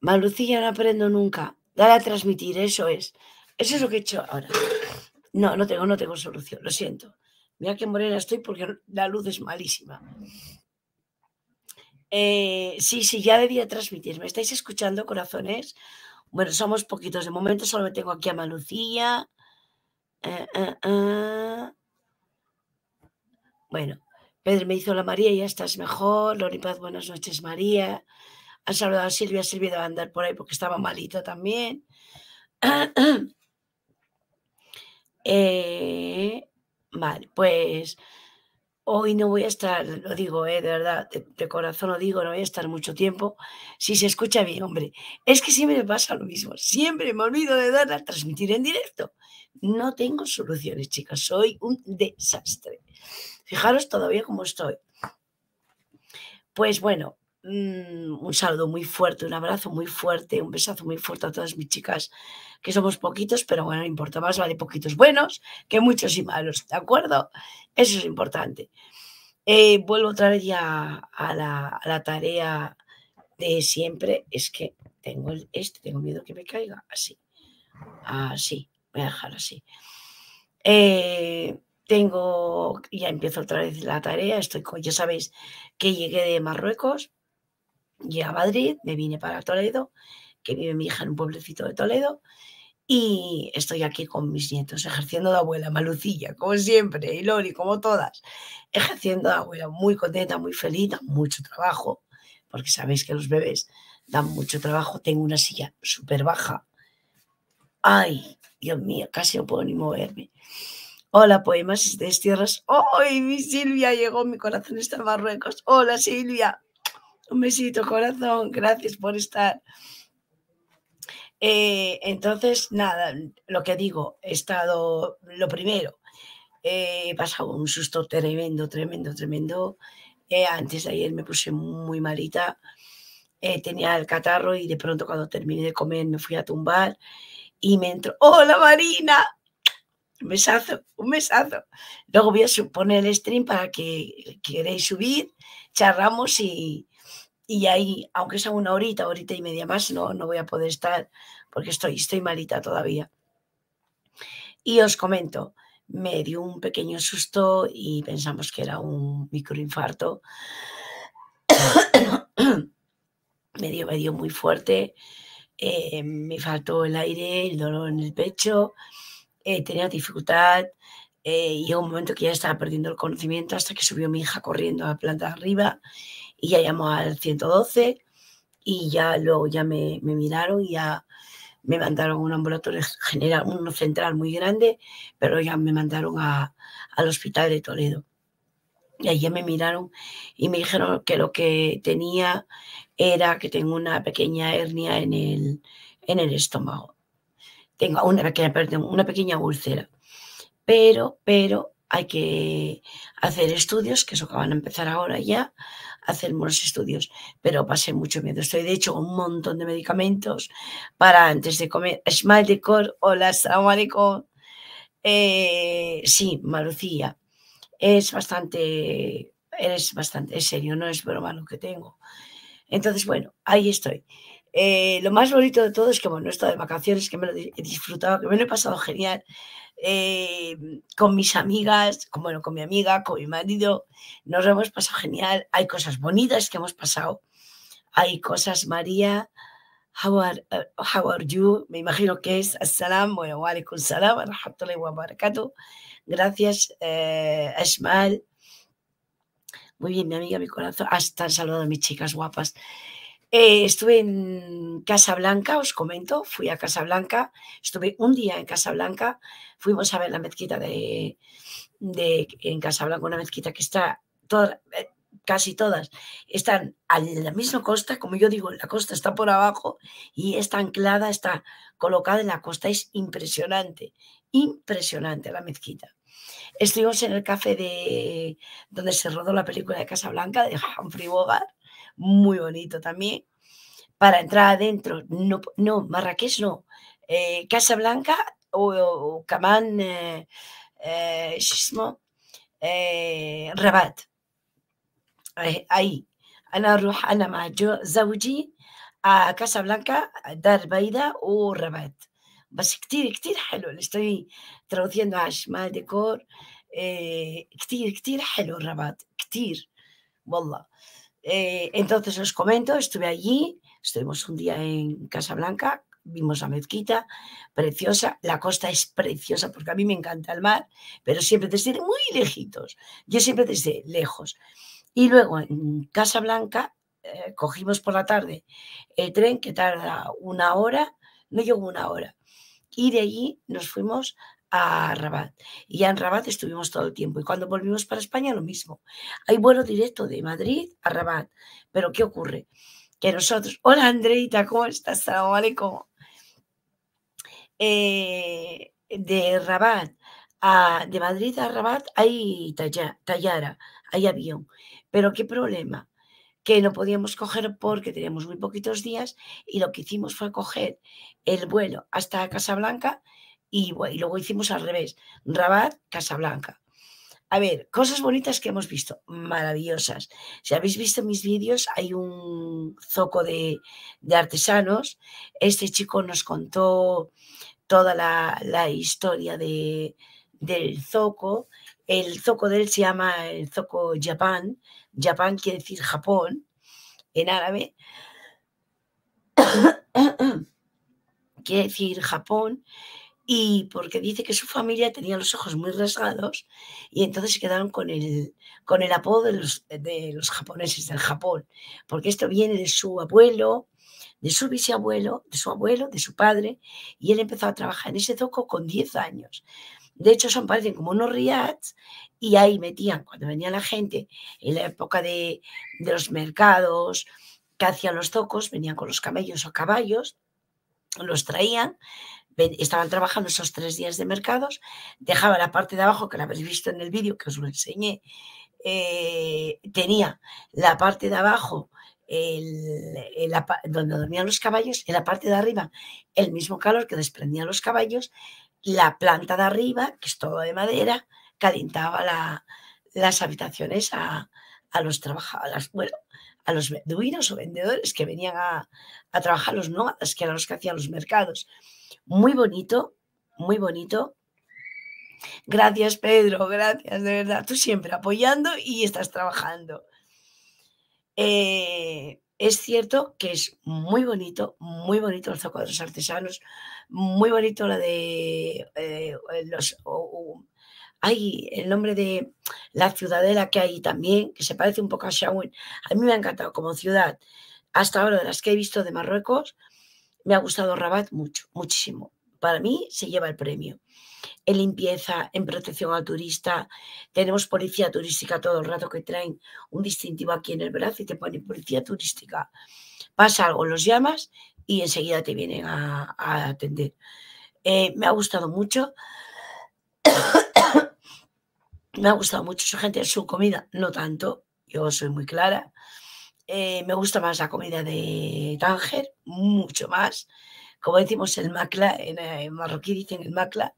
Malucilla no aprendo nunca. Dale a transmitir, eso es. Eso es lo que he hecho ahora. No, no tengo, no tengo solución, lo siento. Mira qué morena estoy porque la luz es malísima. Eh, sí, sí, ya debía transmitir. ¿Me estáis escuchando, corazones? Bueno, somos poquitos. De momento solo me tengo aquí a Malucía. Eh, eh, bueno, Pedro me hizo la María, ya estás mejor. Lori Paz, buenas noches, María. Ha saludado a Silvia. Silvia debe andar por ahí porque estaba malito también. vale, pues Hoy no voy a estar, lo digo, eh, de verdad, de, corazón lo digo, no voy a estar mucho tiempo. Si se escucha bien, hombre, es que siempre me pasa lo mismo. Siempre me olvido de dar a transmitir en directo. No tengo soluciones, chicas, soy un desastre. Fijaros todavía cómo estoy. Pues bueno, mm, un saludo muy fuerte, un abrazo muy fuerte, un besazo muy fuerte a todas mis chicas, que somos poquitos, pero bueno, no importa, más vale poquitos buenos que muchos y malos, ¿de acuerdo? Eso es importante. Eh, vuelvo otra vez ya a la, tarea de siempre. Es que tengo este, tengo miedo que me caiga así. Así, voy a dejar así. Eh, tengo, ya empiezo otra vez la tarea. Estoy con, ya sabéis que llegué de Marruecos, llegué a Madrid, me vine para Toledo, que vive mi hija en un pueblecito de Toledo. Y estoy aquí con mis nietos, ejerciendo de abuela, Malucilla, como siempre, y Lori, como todas, ejerciendo de abuela, muy contenta, muy feliz, mucho trabajo, porque sabéis que los bebés dan mucho trabajo. Tengo una silla súper baja. Ay, Dios mío, casi no puedo ni moverme. Hola, poemas de tierras. ¡Ay, mi Silvia llegó! Mi corazón está en Marruecos. Hola, Silvia. Un besito, corazón. Gracias por estar. Eh, entonces, nada, lo que digo, he estado, lo primero, he pasado un susto tremendo, tremendo, tremendo. Eh, antes de ayer me puse muy malita, eh, tenía el catarro y de pronto cuando terminé de comer me fui a tumbar y me entró, ¡Hola Marina! Un besazo, un besazo. Luego voy a poner el stream para que queréis subir, charramos y, y ahí, aunque sea una horita, horita y media más, no, no voy a poder estar porque estoy, estoy malita todavía. Y os comento, me dio un pequeño susto y pensamos que era un microinfarto. me, dio, me dio muy fuerte, eh, me faltó el aire, el dolor en el pecho, eh, tenía dificultad eh, y un momento que ya estaba perdiendo el conocimiento hasta que subió mi hija corriendo a la planta arriba y ya llamó al 112 y ya luego ya me, miraron y ya me mandaron a un ambulatorio general, uno central muy grande, pero ya me mandaron al hospital de Toledo. Y allí me miraron y me dijeron que lo que tenía era que tengo una pequeña hernia en el, en el estómago. Tengo una pequeña, una pequeña úlcera. Pero, pero hay que hacer estudios, que eso acaban a empezar ahora ya, hacer unos estudios, pero pasé mucho miedo. Estoy de hecho con un montón de medicamentos para antes de comer. Esmalte de cor, hola, salam alaikum. Eh, sí, Marucía, es bastante, eres bastante, serio, no es broma lo que tengo. Entonces, bueno, ahí estoy. Eh, lo más bonito de todo es que, bueno, he estado de vacaciones, que me lo he disfrutado, que me lo he pasado genial. Eh, con mis amigas, con, bueno, con mi amiga, con mi marido, nos hemos pasado genial. Hay cosas bonitas que hemos pasado. Hay cosas, María, how are, uh, how you? Me imagino que es assalam, bueno, alaikum salam, wa barakatuh. Gracias, eh. Muy bien, mi amiga, mi corazón. Hasta saludado a mis chicas guapas. Eh, estuve en Casablanca, os comento, fui a Casablanca, estuve un día en Casablanca, fuimos a ver la mezquita de, de en Casablanca, una mezquita que está, toda, eh, casi todas, están a la misma costa, como yo digo, la costa está por abajo y está anclada, está colocada en la costa, es impresionante, impresionante la mezquita. Estuvimos en el café de donde se rodó la película de Casablanca de Humphrey Bogart muy bonito también. Para entrar adentro, no, no Marrakech no, eh, Casa Blanca o, Camán, eh, eh, eh, Rabat. Ahí. أنا أروح أنا مع زوجي a Casa Blanca dar baida o rabat. بس كتير كتير حلو le estoy traduciendo a شمال ديكور eh, كتير كتير حلو الرباط كتير والله eh, entonces os comento estuve allí estuvimos un día en Casa Blanca vimos la mezquita, preciosa. La costa es preciosa porque a mí me encanta el mar, pero siempre desde muy lejitos. Yo siempre desde lejos. Y luego en Casa Blanca eh, cogimos por la tarde el tren que tarda una hora, no llegó una hora. Y de allí nos fuimos a Rabat. Y en Rabat estuvimos todo el tiempo. Y cuando volvimos para España, lo mismo. Hay vuelo directo de Madrid a Rabat. Pero ¿qué ocurre? Que nosotros, hola Andreita, ¿cómo estás? Eh, de Rabat, a, de Madrid a Rabat hay tallara, hay avión. Pero ¿qué problema? que no podíamos coger porque teníamos muy poquitos días y lo que hicimos fue coger el vuelo hasta Casablanca y, luego hicimos al revés, Rabat, Casablanca. A ver, cosas bonitas que hemos visto, maravillosas. Si habéis visto mis vídeos, hay un zoco de, artesanos. Este chico nos contó toda la, la historia de, del zoco. El zoco de él se llama el zoco Japan, Japón quiere decir Japón en árabe. quiere decir Japón y porque dice que su familia tenía los ojos muy rasgados y entonces se quedaron con el, con el apodo de los, de los japoneses del Japón, porque esto viene de su abuelo, de su bisabuelo, de su abuelo, de su padre, y él empezó a trabajar en ese zoco con 10 años. De hecho, son parecen como unos riads y ahí metían, cuando venía la gente, en la época de, los mercados, que hacían los zocos, venían con los camellos o caballos, los traían, estaban trabajando esos tres días de mercados, dejaban la parte de abajo, que la habéis visto en el vídeo que os lo enseñé, eh, tenía la parte de abajo donde dormían los caballos, en la parte de arriba el mismo calor que desprendían los caballos, la planta de arriba, que es todo de madera, calentaba las habitaciones a, los trabajadores, bueno, a los beduinos o vendedores que venían a, trabajar, los nómadas, que eran los que hacían los mercados. Muy bonito, muy bonito. Gracias, Pedro, gracias, de verdad. Tú siempre apoyando y estás trabajando. Eh, es cierto que es muy bonito, muy bonito los artesanos, muy bonito la de eh, los... hay el nombre de la ciudadela que hay también, que se parece un poco a Shawen. A mí me ha encantado como ciudad. Hasta ahora, de las que he visto de Marruecos, me ha gustado Rabat mucho, muchísimo. Para mí se lleva el premio en limpieza, en protección al turista. Tenemos policía turística todo el rato que traen un distintivo aquí en el brazo y te ponen policía turística. Pasa algo, los llamas y enseguida te vienen a, atender. Eh, me ha gustado mucho. Me ha gustado mucho su gente, su comida, no tanto, yo soy muy clara. Eh, me gusta más la comida de Tánger, mucho más como decimos el macla, en, marroquí dicen el macla,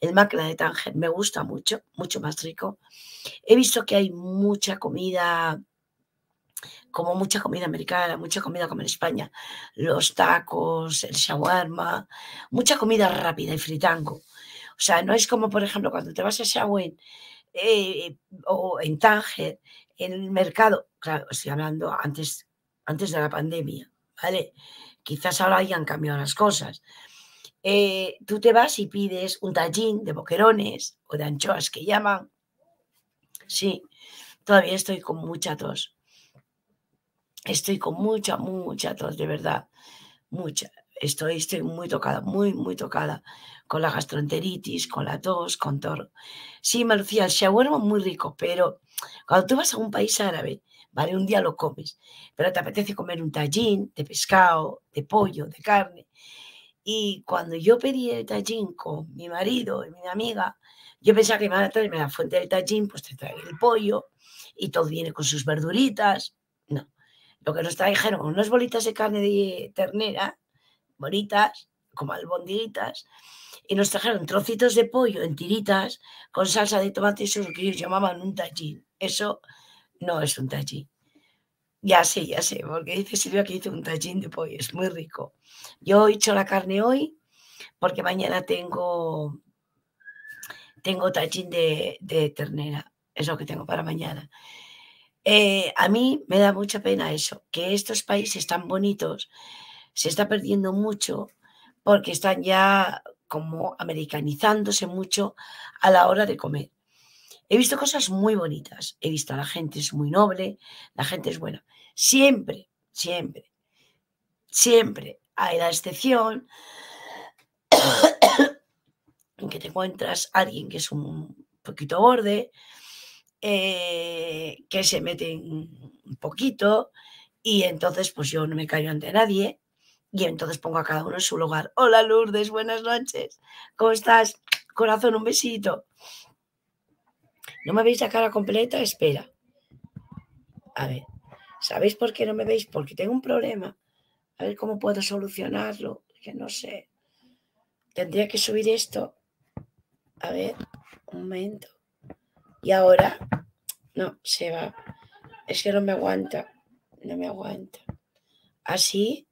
el macla de Tánger me gusta mucho, mucho más rico. He visto que hay mucha comida, como mucha comida americana, mucha comida como en España, los tacos, el shawarma, mucha comida rápida y fritango. O sea, no es como, por ejemplo, cuando te vas a Shawen eh, o en Tánger, en el mercado, claro, estoy hablando antes, antes de la pandemia, ¿vale? Quizás ahora hayan cambiado las cosas. Eh, tú te vas y pides un tallín de boquerones o de anchoas que llaman. Sí, todavía estoy con mucha tos. Estoy con mucha, mucha tos, de verdad. Mucha. Estoy, estoy muy tocada, muy, muy tocada con la gastroenteritis, con la tos, con todo. Sí, me decía el shawarma muy rico, pero cuando tú vas a un país árabe ¿vale? Un día lo comes, pero te apetece comer un tallín de pescado, de pollo, de carne. Y cuando yo pedí el tallín con mi marido y mi amiga, yo pensaba que me iban a traerme la fuente del tallín, pues te trae el pollo y todo viene con sus verduritas. No, lo que nos trajeron unas bolitas de carne de ternera, bonitas, como albondiguitas, y nos trajeron trocitos de pollo en tiritas con salsa de tomate, eso es lo que ellos llamaban un tallín. Eso no es un tachi. Ya sé, ya sé, porque dice Silvia que hizo un tallín de pollo, es muy rico. Yo he hecho la carne hoy porque mañana tengo, tengo tallín de, de ternera, es lo que tengo para mañana. Eh, a mí me da mucha pena eso, que estos países tan bonitos se está perdiendo mucho porque están ya como americanizándose mucho a la hora de comer. He visto cosas muy bonitas, he visto a la gente es muy noble, la gente es buena. Siempre, siempre, siempre hay la excepción en que te encuentras alguien que es un poquito borde, eh, que se mete un poquito y entonces pues yo no me callo ante nadie y entonces pongo a cada uno en su lugar. Hola Lourdes, buenas noches. ¿Cómo estás? Corazón, un besito. ¿No me veis la cara completa? Espera. A ver, ¿sabéis por qué no me veis? Porque tengo un problema. A ver cómo puedo solucionarlo. Que no sé. Tendría que subir esto. A ver, un momento. Y ahora, no, se va. Es que no me aguanta. No me aguanta. Así.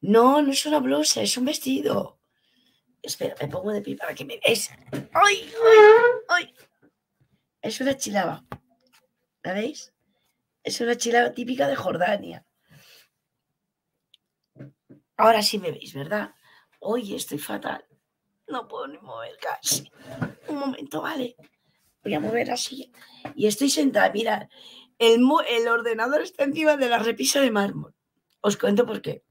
No, no es una blusa, es un vestido. Espera, me pongo de pie para que me veas. ¡Ay, ay, ay! Es una chilaba. ¿La veis? Es una chilaba típica de Jordania. Ahora sí me veis, ¿verdad? Hoy estoy fatal. No puedo ni mover casi. Un momento, vale. Voy a mover así. Y estoy sentada. Mirad, el, el ordenador está encima de la repisa de mármol. Os cuento por qué.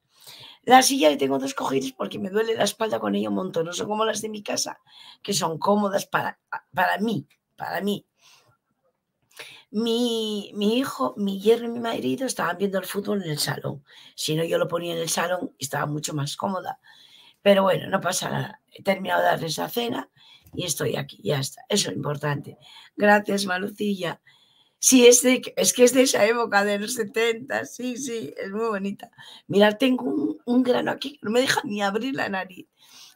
La silla le tengo dos cojines porque me duele la espalda con ella un montón. No son como las de mi casa, que son cómodas para, para mí, para mí. Mi, mi, hijo, mi yerno y mi marido estaban viendo el fútbol en el salón. Si no, yo lo ponía en el salón y estaba mucho más cómoda. Pero bueno, no pasa nada. He terminado de darles la cena y estoy aquí. Ya está. Eso es importante. Gracias, Malucilla. Sí, es, es que es de esa época de los 70, sí, sí, es muy bonita. Mirad, tengo un, grano aquí no me deja ni abrir la nariz.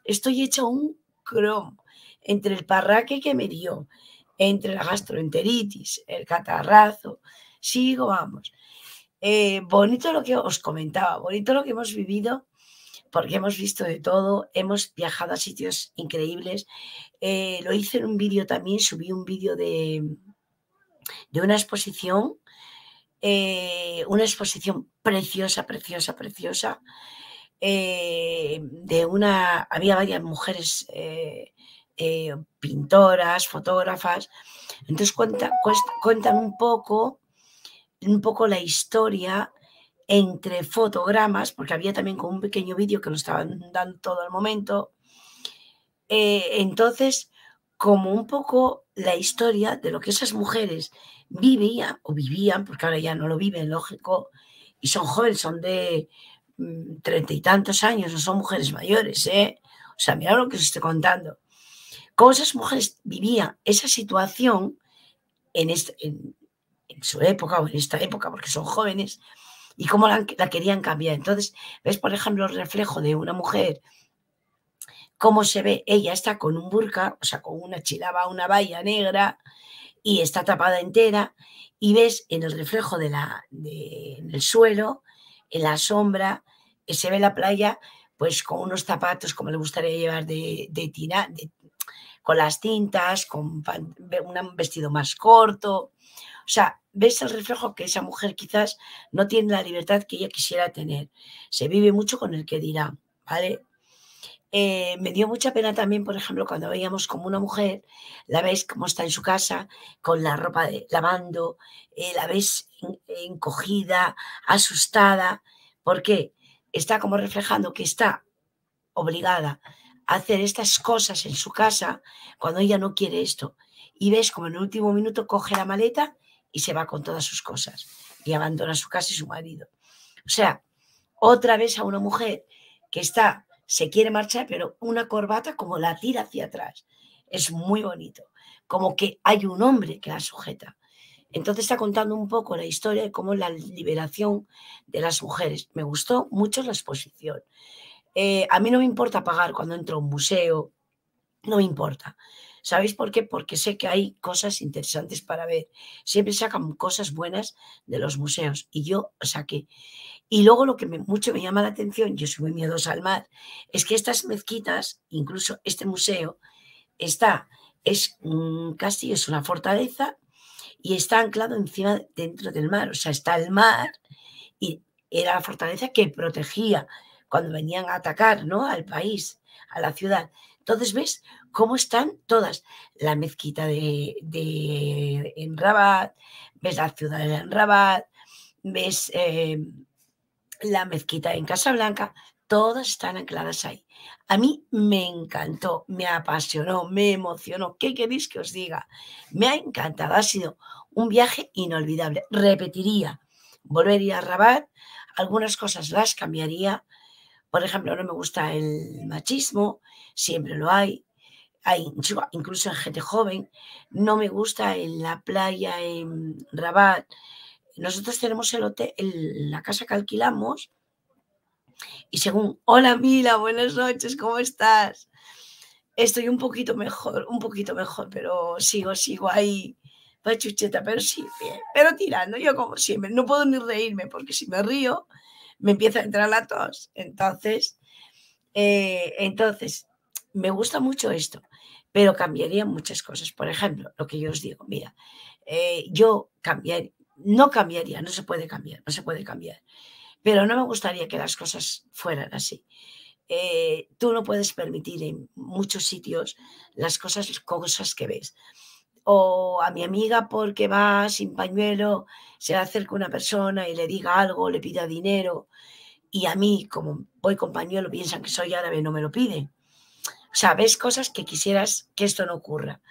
Estoy hecha un cromo entre el parraque que me dio, entre la gastroenteritis, el catarrazo. Sigo, vamos. Eh, bonito lo que os comentaba, bonito lo que hemos vivido, porque hemos visto de todo, hemos viajado a sitios increíbles. Eh, lo hice en un vídeo también, subí un vídeo de, de una exposición, eh, una exposición preciosa, preciosa, preciosa, eh, de una, había varias mujeres eh, pintoras, fotógrafas, entonces cuenta, cuentan un poco, un poco la historia entre fotogramas, porque había también como un pequeño vídeo que lo estaban dando todo el momento. entonces, como un poco la historia de lo que esas mujeres vivían o vivían, porque ahora ya no lo viven, lógico, y son jóvenes, son de mm, treinta y tantos años, no son mujeres mayores, ¿eh? O sea, mira lo que os estoy contando. Cómo esas mujeres vivían esa situación en, en, su época o en esta época, porque son jóvenes, y cómo la, la querían cambiar. Entonces, ves, por ejemplo, el reflejo de una mujer cómo se ve, ella está con un burka, o sea, con una chilaba, una valla negra y está tapada entera y ves en el reflejo de la, en el suelo, en la sombra, que se ve la playa pues con unos zapatos como le gustaría llevar de, de, con las tintas, con un vestido más corto. O sea, ves el reflejo que esa mujer quizás no tiene la libertad que ella quisiera tener. Se vive mucho con el que dirá, ¿vale? Eh, me dio mucha pena también, por ejemplo, cuando veíamos como una mujer, la ves como está en su casa, con la ropa de, lavando, eh, la ves encogida, asustada. ¿Por qué? Está como reflejando que está obligada a hacer estas cosas en su casa cuando ella no quiere esto. Y ves como en el último minuto coge la maleta y se va con todas sus cosas y abandona su casa y su marido. O sea, otra vez a una mujer que está se quiere marchar, pero una corbata como la tira hacia atrás. Es muy bonito, como que hay un hombre que la sujeta. Entonces está contando un poco la historia de cómo la liberación de las mujeres. Me gustó mucho la exposición. Eh, a mí no me importa pagar cuando entro a un museo, no me importa. ¿Sabéis por qué? Porque sé que hay cosas interesantes para ver. Siempre sacan cosas buenas de los museos y yo saqué. Y luego lo que mucho me llama la atención, yo soy muy miedosa al mar, es que estas mezquitas, incluso este museo, está, es un castillo, es una fortaleza y está anclado encima, dentro del mar. O sea, está el mar y era la fortaleza que protegía cuando venían a atacar ¿no? al país, a la ciudad. Entonces, ¿ves cómo están todas? La mezquita de, en Rabat, ves la ciudad de Rabat, ves eh, la mezquita en Casablanca, todas están ancladas ahí. A mí me encantó, me apasionó, me emocionó. ¿Qué queréis que os diga? Me ha encantado, ha sido un viaje inolvidable. Repetiría, volvería a Rabat, algunas cosas las cambiaría. Por ejemplo, no me gusta el machismo, siempre lo hay. Hay incluso en gente joven. No me gusta en la playa en Rabat. Nosotros tenemos el hotel, la casa que alquilamos. Y según, hola Mila, buenas noches, ¿cómo estás? Estoy un poquito mejor, un poquito mejor, pero sigo, sigo ahí chucheta, pero sí, pero tirando, yo como siempre, no puedo ni reírme porque si me río me empieza a entrar la tos. Entonces, eh, entonces, me gusta mucho esto, pero cambiaría muchas cosas. Por ejemplo, lo que yo os digo, mira, eh, yo cambiar, no cambiaría, no se puede cambiar, no se puede cambiar, pero no me gustaría que las cosas fueran así. Eh, tú no puedes permitir en muchos sitios las cosas, cosas que ves o a mi amiga porque va sin pañuelo, se acerca una persona y le diga algo, le pida dinero, y a mí, como voy con pañuelo, piensan que soy árabe, no me lo piden. O sea, ves cosas que quisieras que esto no ocurra.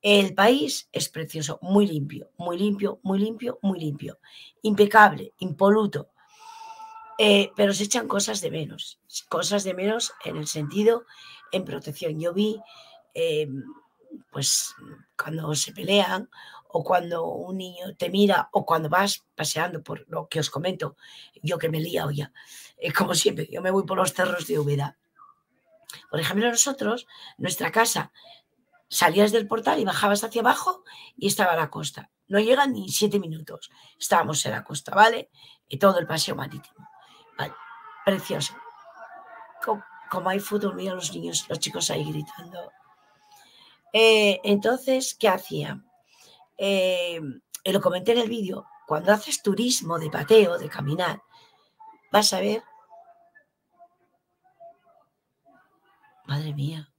El país es precioso, muy limpio, muy limpio, muy limpio, muy limpio, impecable, impoluto. Eh, pero se echan cosas de menos, cosas de menos en el sentido en protección. Yo vi eh, pues cuando se pelean o cuando un niño te mira o cuando vas paseando por lo que os comento, yo que me lía ya, eh, como siempre, yo me voy por los cerros de Úbeda. Por ejemplo, nosotros, nuestra casa, salías del portal y bajabas hacia abajo y estaba la costa. No llegan ni siete minutos. Estábamos en la costa, ¿vale? Y todo el paseo marítimo. Vale, precioso. Como, hay fútbol, mira los niños, los chicos ahí gritando. Eh, entonces, ¿qué hacía? Eh, lo comenté en el vídeo, cuando haces turismo de pateo, de caminar, vas a ver... Madre mía.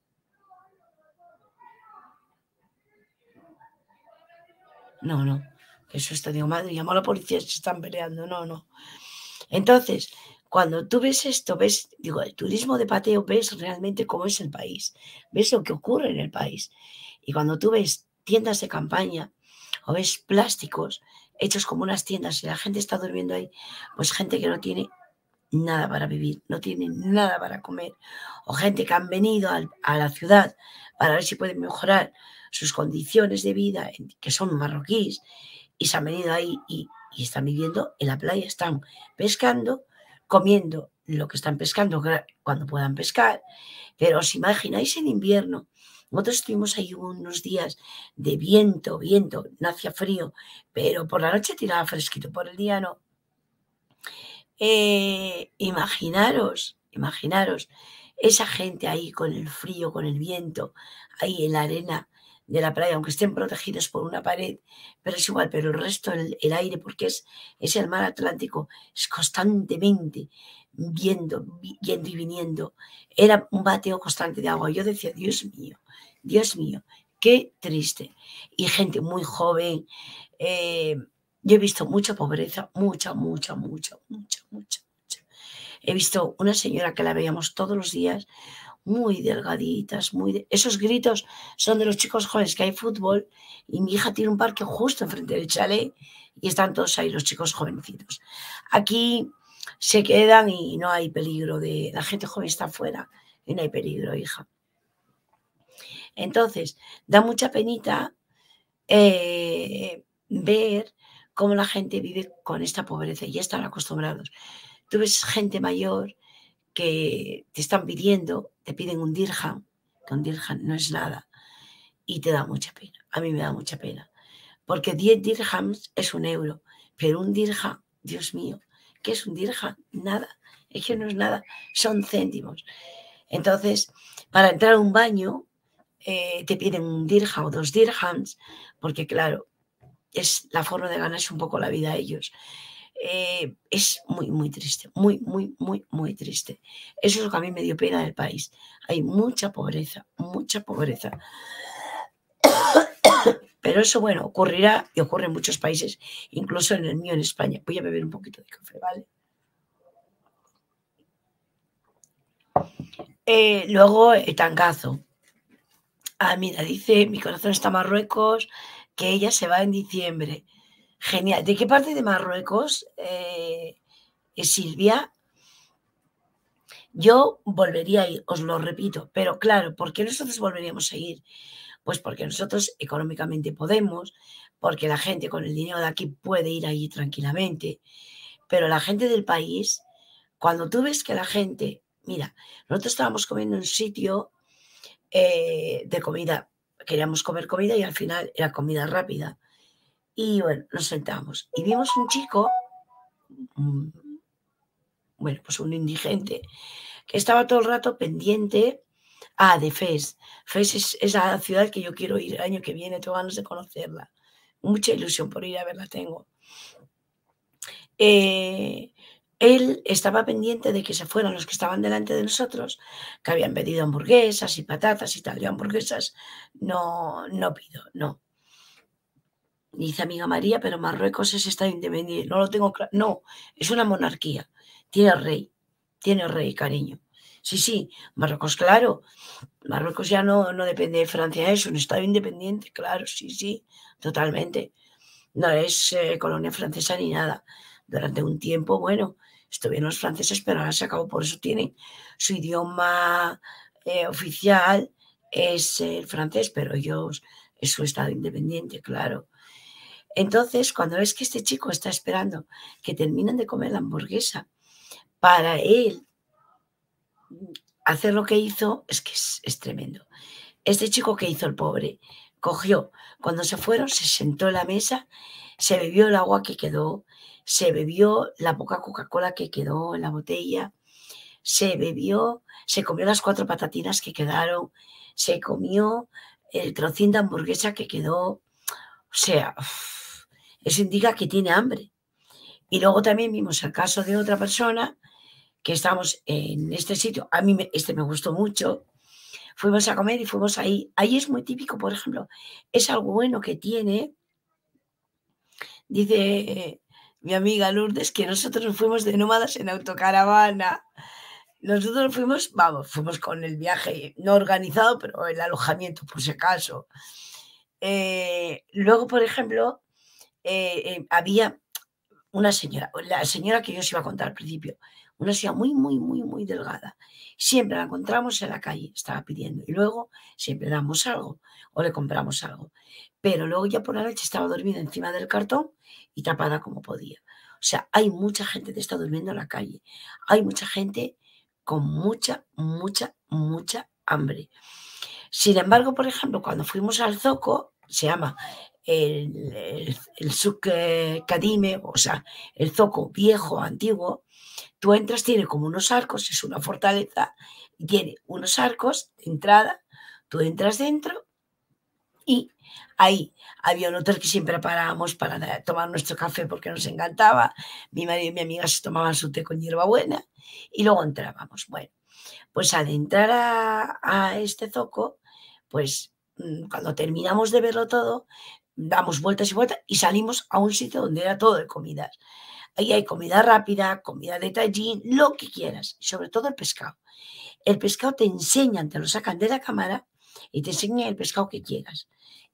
No, no. Eso está, digo, madre, llamó a la policía, se están peleando. No, no. Entonces, cuando tú ves esto, ves, digo, el turismo de pateo, ves realmente cómo es el país, ves lo que ocurre en el país. Y cuando tú ves tiendas de campaña o ves plásticos hechos como unas tiendas y la gente está durmiendo ahí, pues gente que no tiene nada para vivir, no tiene nada para comer, o gente que han venido a la ciudad para ver si pueden mejorar sus condiciones de vida, que son marroquíes, y se han venido ahí y, y están viviendo en la playa, están pescando comiendo lo que están pescando cuando puedan pescar, pero os imagináis en invierno, nosotros estuvimos ahí unos días de viento, viento, no hacía frío, pero por la noche tiraba fresquito, por el día no. Eh, imaginaros, imaginaros, esa gente ahí con el frío, con el viento, ahí en la arena, de la playa, aunque estén protegidos por una pared, pero es igual, pero el resto, el, aire, porque es, es el mar Atlántico, es constantemente viendo, yendo y viniendo. Era un bateo constante de agua. Yo decía, Dios mío, Dios mío, qué triste. Y gente muy joven. Eh, yo he visto mucha pobreza, mucha, mucha, mucha, mucha, mucha, mucha. He visto una señora que la veíamos todos los días, muy delgaditas, muy... Esos gritos son de los chicos jóvenes que hay fútbol y mi hija tiene un parque justo enfrente del chalet y están todos ahí los chicos jovencitos. Aquí se quedan y no hay peligro de... La gente joven está afuera y no hay peligro, hija. Entonces, da mucha penita eh, ver cómo la gente vive con esta pobreza y ya están acostumbrados. Tú ves gente mayor que te están pidiendo, te piden un dirham, que un dirham no es nada. y te da mucha pena. A mí me da mucha pena. Porque 10 dirhams es un euro, pero un dirham, Dios mío, ¿qué es un dirham? Nada, es que no es nada, son céntimos. Entonces, para entrar a un baño, eh, te piden un dirham o dos dirhams, porque claro, es la forma de ganarse un poco la vida a ellos. Eh, es muy, muy triste, muy, muy, muy, muy triste. Eso es lo que a mí me dio pena del país. Hay mucha pobreza, mucha pobreza. Pero eso, bueno, ocurrirá y ocurre en muchos países, incluso en el mío, en España. Voy a beber un poquito de café, ¿vale? Eh, luego, el tangazo. Ah, mira, dice, mi corazón está en Marruecos, que ella se va en diciembre. Genial. ¿De qué parte de Marruecos, eh, Silvia? Yo volvería a ir, os lo repito, pero claro, ¿por qué nosotros volveríamos a ir? Pues porque nosotros económicamente podemos, porque la gente con el dinero de aquí puede ir allí tranquilamente, pero la gente del país, cuando tú ves que la gente, mira, nosotros estábamos comiendo en un sitio eh, de comida, queríamos comer comida y al final era comida rápida. Y bueno, nos sentamos y vimos un chico, bueno, pues un indigente, que estaba todo el rato pendiente, ah, de Fes. Fes es, esa la ciudad que yo quiero ir el año que viene, tengo ganas de conocerla. Mucha ilusión por ir a verla tengo. Eh, él estaba pendiente de que se fueran los que estaban delante de nosotros, que habían pedido hamburguesas y patatas y tal. Yo hamburguesas no, no pido, no. Dice amiga María, pero Marruecos es Estado independiente. No lo tengo claro. No, es una monarquía. Tiene rey. Tiene rey, cariño. Sí, sí, Marruecos, claro. Marruecos ya no, no depende de Francia, es un Estado independiente, claro, sí, sí, totalmente. No es eh, colonia francesa ni nada. Durante un tiempo, bueno, estuvieron los franceses, pero ahora se acabó. Por eso tienen su idioma eh, oficial, es el francés, pero ellos es su Estado independiente, claro. Entonces, cuando ves que este chico está esperando que terminen de comer la hamburguesa para él hacer lo que hizo, es que es, tremendo. Este chico que hizo el pobre, cogió, cuando se fueron, se sentó en la mesa, se bebió el agua que quedó, se bebió la poca Coca-Cola que quedó en la botella, se bebió, se comió las cuatro patatinas que quedaron, se comió el trocín de hamburguesa que quedó. O sea, eso indica que tiene hambre. Y luego también vimos el caso de otra persona que estamos en este sitio. A mí este me gustó mucho. Fuimos a comer y fuimos ahí. Ahí es muy típico, por ejemplo, es algo bueno que tiene. Dice mi amiga Lourdes que nosotros nos fuimos de nómadas en autocaravana. Nosotros fuimos, vamos, fuimos con el viaje no organizado, pero el alojamiento, por si acaso. Eh, luego, por ejemplo, eh, eh, había una señora, la señora que yo os iba a contar al principio, una señora muy, muy, muy, muy delgada. Siempre la encontramos en la calle, estaba pidiendo. Y luego siempre damos algo o le compramos algo. Pero luego ya por la noche estaba dormida encima del cartón y tapada como podía. O sea, hay mucha gente que está durmiendo en la calle. Hay mucha gente con mucha, mucha, mucha hambre. Sin embargo, por ejemplo, cuando fuimos al Zoco, se llama el, el, el Kadime, o sea, el zoco viejo, antiguo, tú entras, tiene como unos arcos, es una fortaleza, y tiene unos arcos de entrada, tú entras dentro y ahí había un hotel que siempre parábamos para tomar nuestro café porque nos encantaba, mi marido y mi amiga se tomaban su té con hierbabuena y luego entrábamos. Bueno, pues al entrar a, a este zoco, pues mm, cuando terminamos de verlo todo, damos vueltas y vueltas y salimos a un sitio donde era todo de comidas. Ahí hay comida rápida, comida de tallín, lo que quieras, sobre todo el pescado. El pescado te enseñan, te lo sacan de la cámara y te enseñan el pescado que quieras.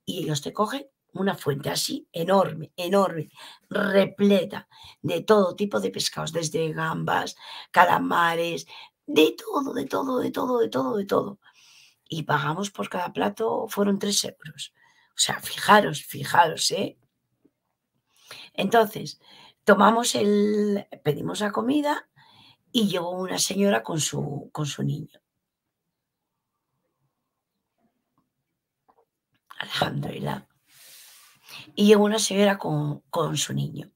Y ellos te cogen una fuente así enorme, enorme, repleta de todo tipo de pescados, desde gambas, calamares, de todo, de todo, de todo, de todo, de todo. Y pagamos por cada plato, fueron tres euros. O sea, fijaros, fijaros, ¿eh? Entonces, tomamos el, pedimos la comida y llegó una señora con su, con su niño. Alhamdulillah. Y llegó una señora con, con su niño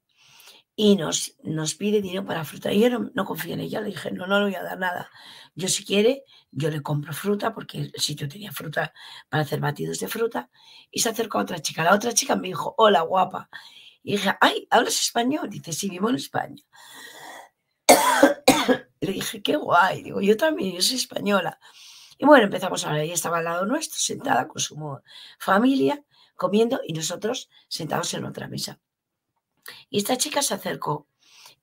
y nos, nos pide dinero para fruta. Y yo no, no, confío en ella, le dije, no, no le voy a dar nada. Yo si quiere, yo le compro fruta, porque el sitio tenía fruta para hacer batidos de fruta. Y se acercó a otra chica. La otra chica me dijo, hola, guapa. Y dije, ay, ¿hablas español? Dice, sí, vivo en España. le dije, qué guay. Digo, yo también, yo soy española. Y bueno, empezamos a hablar. Ella estaba al lado nuestro, sentada con su familia, comiendo, y nosotros sentados en otra mesa. Y esta chica se acercó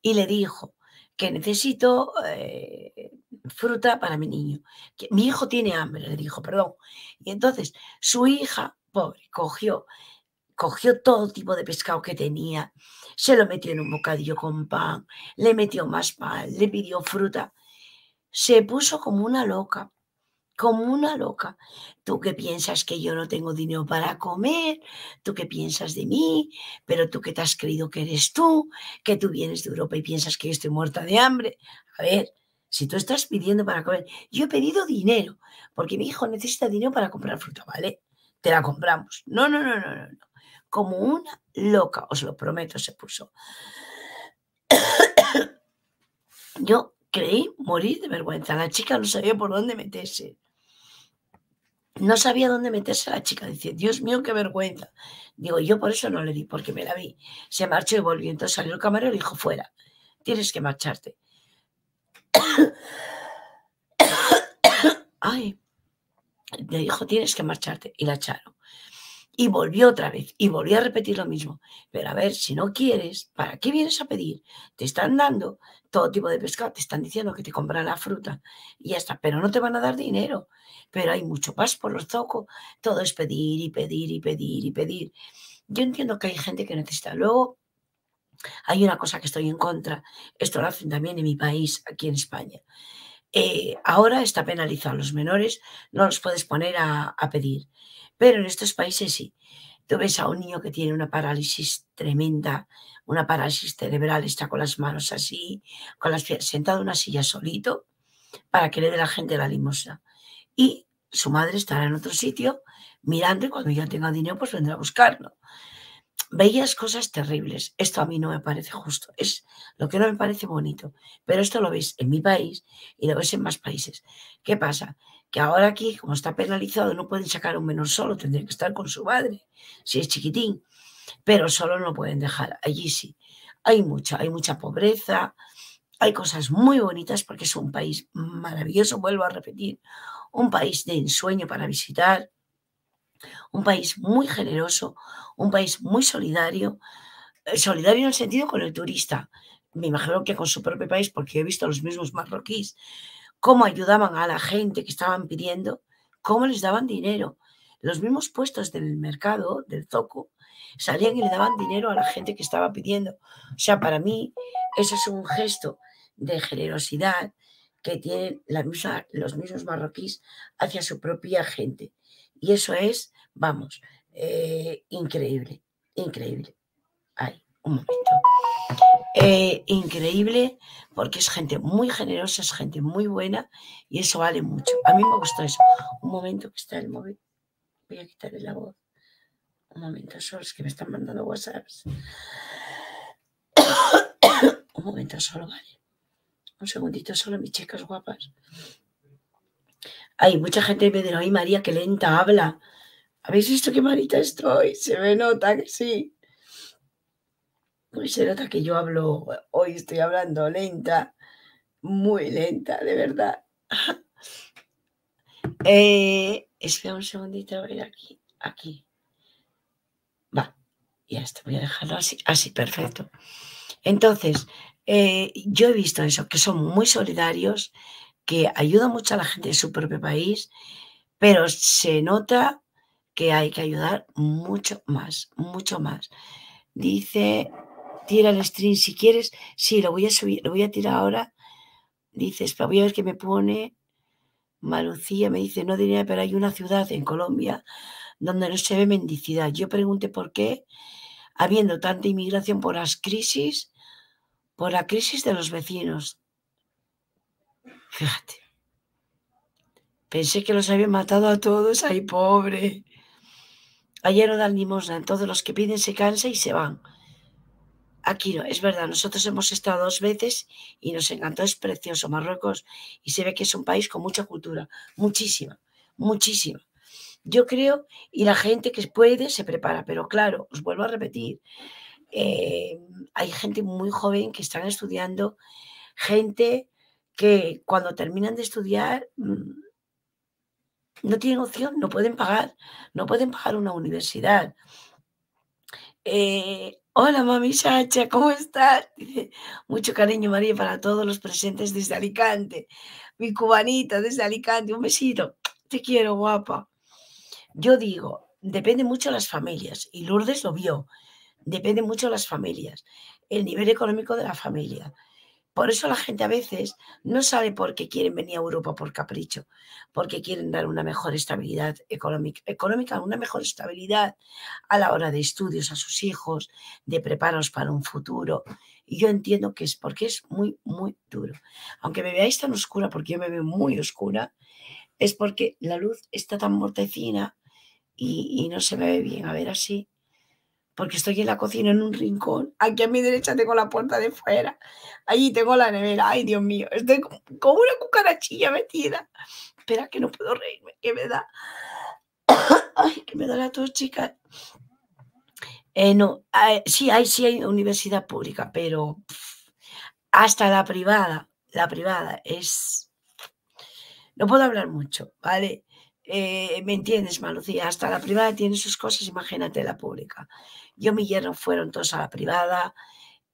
y le dijo que necesito eh, fruta para mi niño. Que mi hijo tiene hambre, le dijo, perdón. Y entonces su hija, pobre, cogió, cogió todo tipo de pescado que tenía, se lo metió en un bocadillo con pan, le metió más pan, le pidió fruta. Se puso como una loca como una loca. Tú que piensas que yo no tengo dinero para comer, tú que piensas de mí, pero tú que te has creído que eres tú, que tú vienes de Europa y piensas que yo estoy muerta de hambre. A ver, si tú estás pidiendo para comer, yo he pedido dinero, porque mi hijo necesita dinero para comprar fruta, ¿vale? Te la compramos. No, no, no, no, no. Como una loca, os lo prometo, se puso. yo creí morir de vergüenza. La chica no sabía por dónde meterse. No sabía dónde meterse la chica. Dice, Dios mío, qué vergüenza. Digo, yo por eso no le di, porque me la vi. Se marchó y volvió. Entonces salió el camarero y dijo, fuera, tienes que marcharte. Ay, le dijo, tienes que marcharte. Y la echaron. Y volvió otra vez y volvió a repetir lo mismo. Pero a ver, si no quieres, ¿para qué vienes a pedir? Te están dando todo tipo de pescado, te están diciendo que te compran la fruta y ya está, pero no te van a dar dinero. Pero hay mucho más por los zocos, todo es pedir y pedir y pedir y pedir. Yo entiendo que hay gente que necesita. Luego, hay una cosa que estoy en contra, esto lo hacen también en mi país, aquí en España. Eh, ahora está penalizado a los menores, no los puedes poner a, a pedir. Pero en estos países sí. Tú ves a un niño que tiene una parálisis tremenda, una parálisis cerebral, está con las manos así, con las sentado en una silla solito, para que le dé la gente la limosna. Y su madre estará en otro sitio mirando y cuando ya tenga dinero, pues vendrá a buscarlo. Veías cosas terribles. Esto a mí no me parece justo. Es lo que no me parece bonito. Pero esto lo ves en mi país y lo ves en más países. ¿Qué pasa? Que ahora aquí, como está penalizado, no pueden sacar un menor solo, tendría que estar con su madre, si es chiquitín, pero solo no pueden dejar, allí sí. Hay mucha, hay mucha pobreza, hay cosas muy bonitas porque es un país maravilloso, vuelvo a repetir, un país de ensueño para visitar, un país muy generoso, un país muy solidario, eh, solidario en el sentido con el turista, me imagino que con su propio país, porque he visto a los mismos marroquíes cómo ayudaban a la gente que estaban pidiendo, cómo les daban dinero. Los mismos puestos del mercado, del zoco, salían y le daban dinero a la gente que estaba pidiendo. O sea, para mí eso es un gesto de generosidad que tienen los mismos marroquíes hacia su propia gente. Y eso es, vamos, eh, increíble, increíble. Ay, un momento. Eh, increíble porque es gente muy generosa, es gente muy buena y eso vale mucho. A mí me gusta eso. Un momento que está el móvil. Voy a quitarle la voz. Un momento solo, es que me están mandando WhatsApps. Un momento solo, vale. Un segundito solo, mis chicas guapas. Hay mucha gente me dice, ay María, qué lenta habla. ¿Habéis visto qué malita estoy? Se me nota que sí. Pues se nota que yo hablo, hoy estoy hablando lenta, muy lenta, de verdad. eh, espera un segundito, a ver aquí, aquí. Va, ya está, voy a dejarlo así, así, perfecto. Entonces, eh, yo he visto eso, que son muy solidarios, que ayudan mucho a la gente de su propio país, pero se nota que hay que ayudar mucho más, mucho más. Dice tira el stream si quieres. Sí, lo voy a subir, lo voy a tirar ahora. Dices, voy a ver qué me pone. Malucía me dice, no diría, pero hay una ciudad en Colombia donde no se ve mendicidad. Yo pregunté por qué, habiendo tanta inmigración por las crisis, por la crisis de los vecinos. Fíjate. Pensé que los habían matado a todos. Ay, pobre. Ayer no dan limosna, todos los que piden se cansan y se van. Aquí no, es verdad, nosotros hemos estado dos veces y nos encantó, es precioso Marruecos y se ve que es un país con mucha cultura, muchísima, muchísima. Yo creo, y la gente que puede se prepara, pero claro, os vuelvo a repetir, eh, hay gente muy joven que están estudiando, gente que cuando terminan de estudiar mm, no tienen opción, no pueden pagar, no pueden pagar una universidad. Eh, Hola, mami Sacha, ¿cómo estás? mucho cariño, María, para todos los presentes desde Alicante. Mi cubanita desde Alicante, un besito. Te quiero, guapa. Yo digo, depende mucho de las familias, y Lourdes lo vio, depende mucho de las familias, el nivel económico de la familia. Por eso la gente a veces no sabe por qué quieren venir a Europa por capricho, porque quieren dar una mejor estabilidad económica, económica, una mejor estabilidad a la hora de estudios a sus hijos, de prepararlos para un futuro. Y yo entiendo que es porque es muy, muy duro. Aunque me veáis tan oscura, porque yo me veo muy oscura, es porque la luz está tan mortecina y, y no se me ve bien. A ver así porque estoy en la cocina en un rincón. Aquí a mi derecha tengo la puerta de fuera. Allí tengo la nevera. Ay, Dios mío, estoy como, una cucarachilla metida. Espera, que no puedo reírme, que me da. Ay, que me da la tos, chicas. Eh, no, eh, sí, hay, sí hay universidad pública, pero hasta la privada, la privada es... No puedo hablar mucho, ¿vale? Eh, ¿Me entiendes, Malucía? Hasta la privada tiene sus cosas, imagínate la pública. Yo, mi yerno fueron todos a la privada,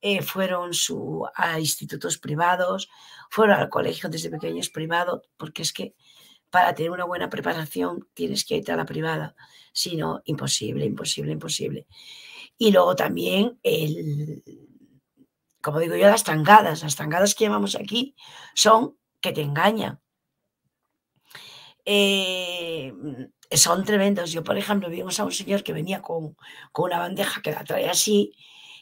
eh, fueron su, a institutos privados, fueron al colegio desde pequeños privado, porque es que para tener una buena preparación tienes que irte a la privada, si no, imposible, imposible, imposible. Y luego también el, como digo yo, las tangadas, las tangadas que llamamos aquí son que te engañan eh, son tremendos. Yo, por ejemplo, vimos a un señor que venía con, una bandeja que la trae así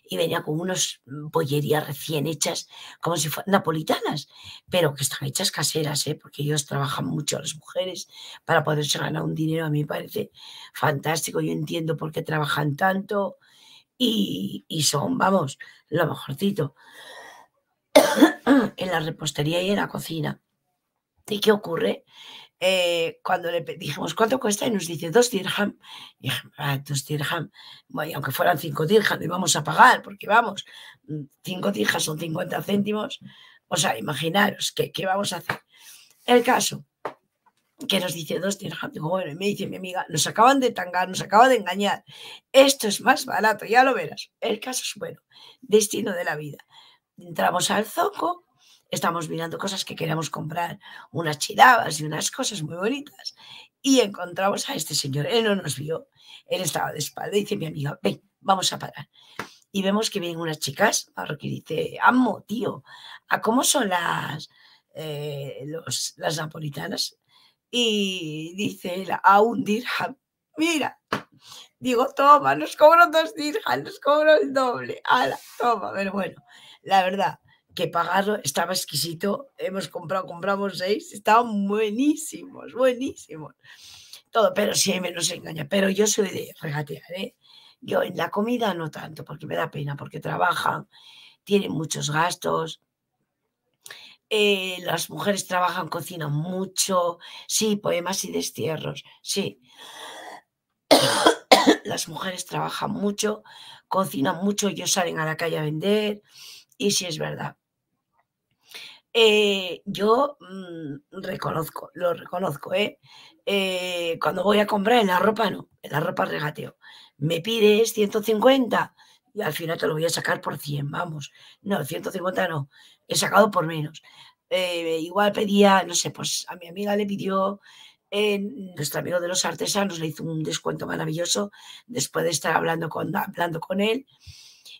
y venía con unas bollerías recién hechas, como si fueran napolitanas, pero que están hechas caseras, ¿eh? porque ellos trabajan mucho, las mujeres, para poderse ganar un dinero. A mí me parece fantástico. Yo entiendo por qué trabajan tanto y, y son, vamos, lo mejorcito en la repostería y en la cocina. ¿Y qué ocurre? Eh, cuando le dijimos cuánto cuesta y nos dice dos dirham, ah, dos dirham, bueno, aunque fueran cinco dirham, y vamos a pagar, porque vamos, mm, cinco dirham son 50 céntimos, o sea, imaginaros, ¿qué, qué vamos a hacer? El caso, que nos dice dos dirham, y me dice mi amiga, nos acaban de tangar, nos acaban de engañar, esto es más barato, ya lo verás. El caso es bueno, destino de la vida. Entramos al zoco, estamos mirando cosas que queremos comprar, unas chirabas y unas cosas muy bonitas. Y encontramos a este señor. Él no nos vio, él estaba de espalda dice mi amiga, ven, vamos a parar. Y vemos que vienen unas chicas, que dice, amo, tío, ¿a cómo son las, eh, los, las napolitanas? Y dice a un dirham, mira, digo, toma, nos cobro dos dirham, nos cobro el doble, ala, toma, pero bueno, la verdad, que pagarlo, estaba exquisito. Hemos comprado, compramos seis, estaban buenísimos, buenísimos. Todo, pero sí me nos engaña. Pero yo soy de regatear, ¿eh? Yo en la comida no tanto, porque me da pena, porque trabajan, tienen muchos gastos. Eh, las mujeres trabajan, cocinan mucho, sí, poemas y destierros, sí. las mujeres trabajan mucho, cocinan mucho, ellos salen a la calle a vender, y sí es verdad. Eh, yo mm, reconozco, lo reconozco, ¿eh? ¿eh? Cuando voy a comprar en la ropa, no, en la ropa regateo. Me pides 150 y al final te lo voy a sacar por 100, vamos. No, 150 no, he sacado por menos. Eh, igual pedía, no sé, pues a mi amiga le pidió, nuestro amigo de los artesanos le hizo un descuento maravilloso después de estar hablando con, hablando con él.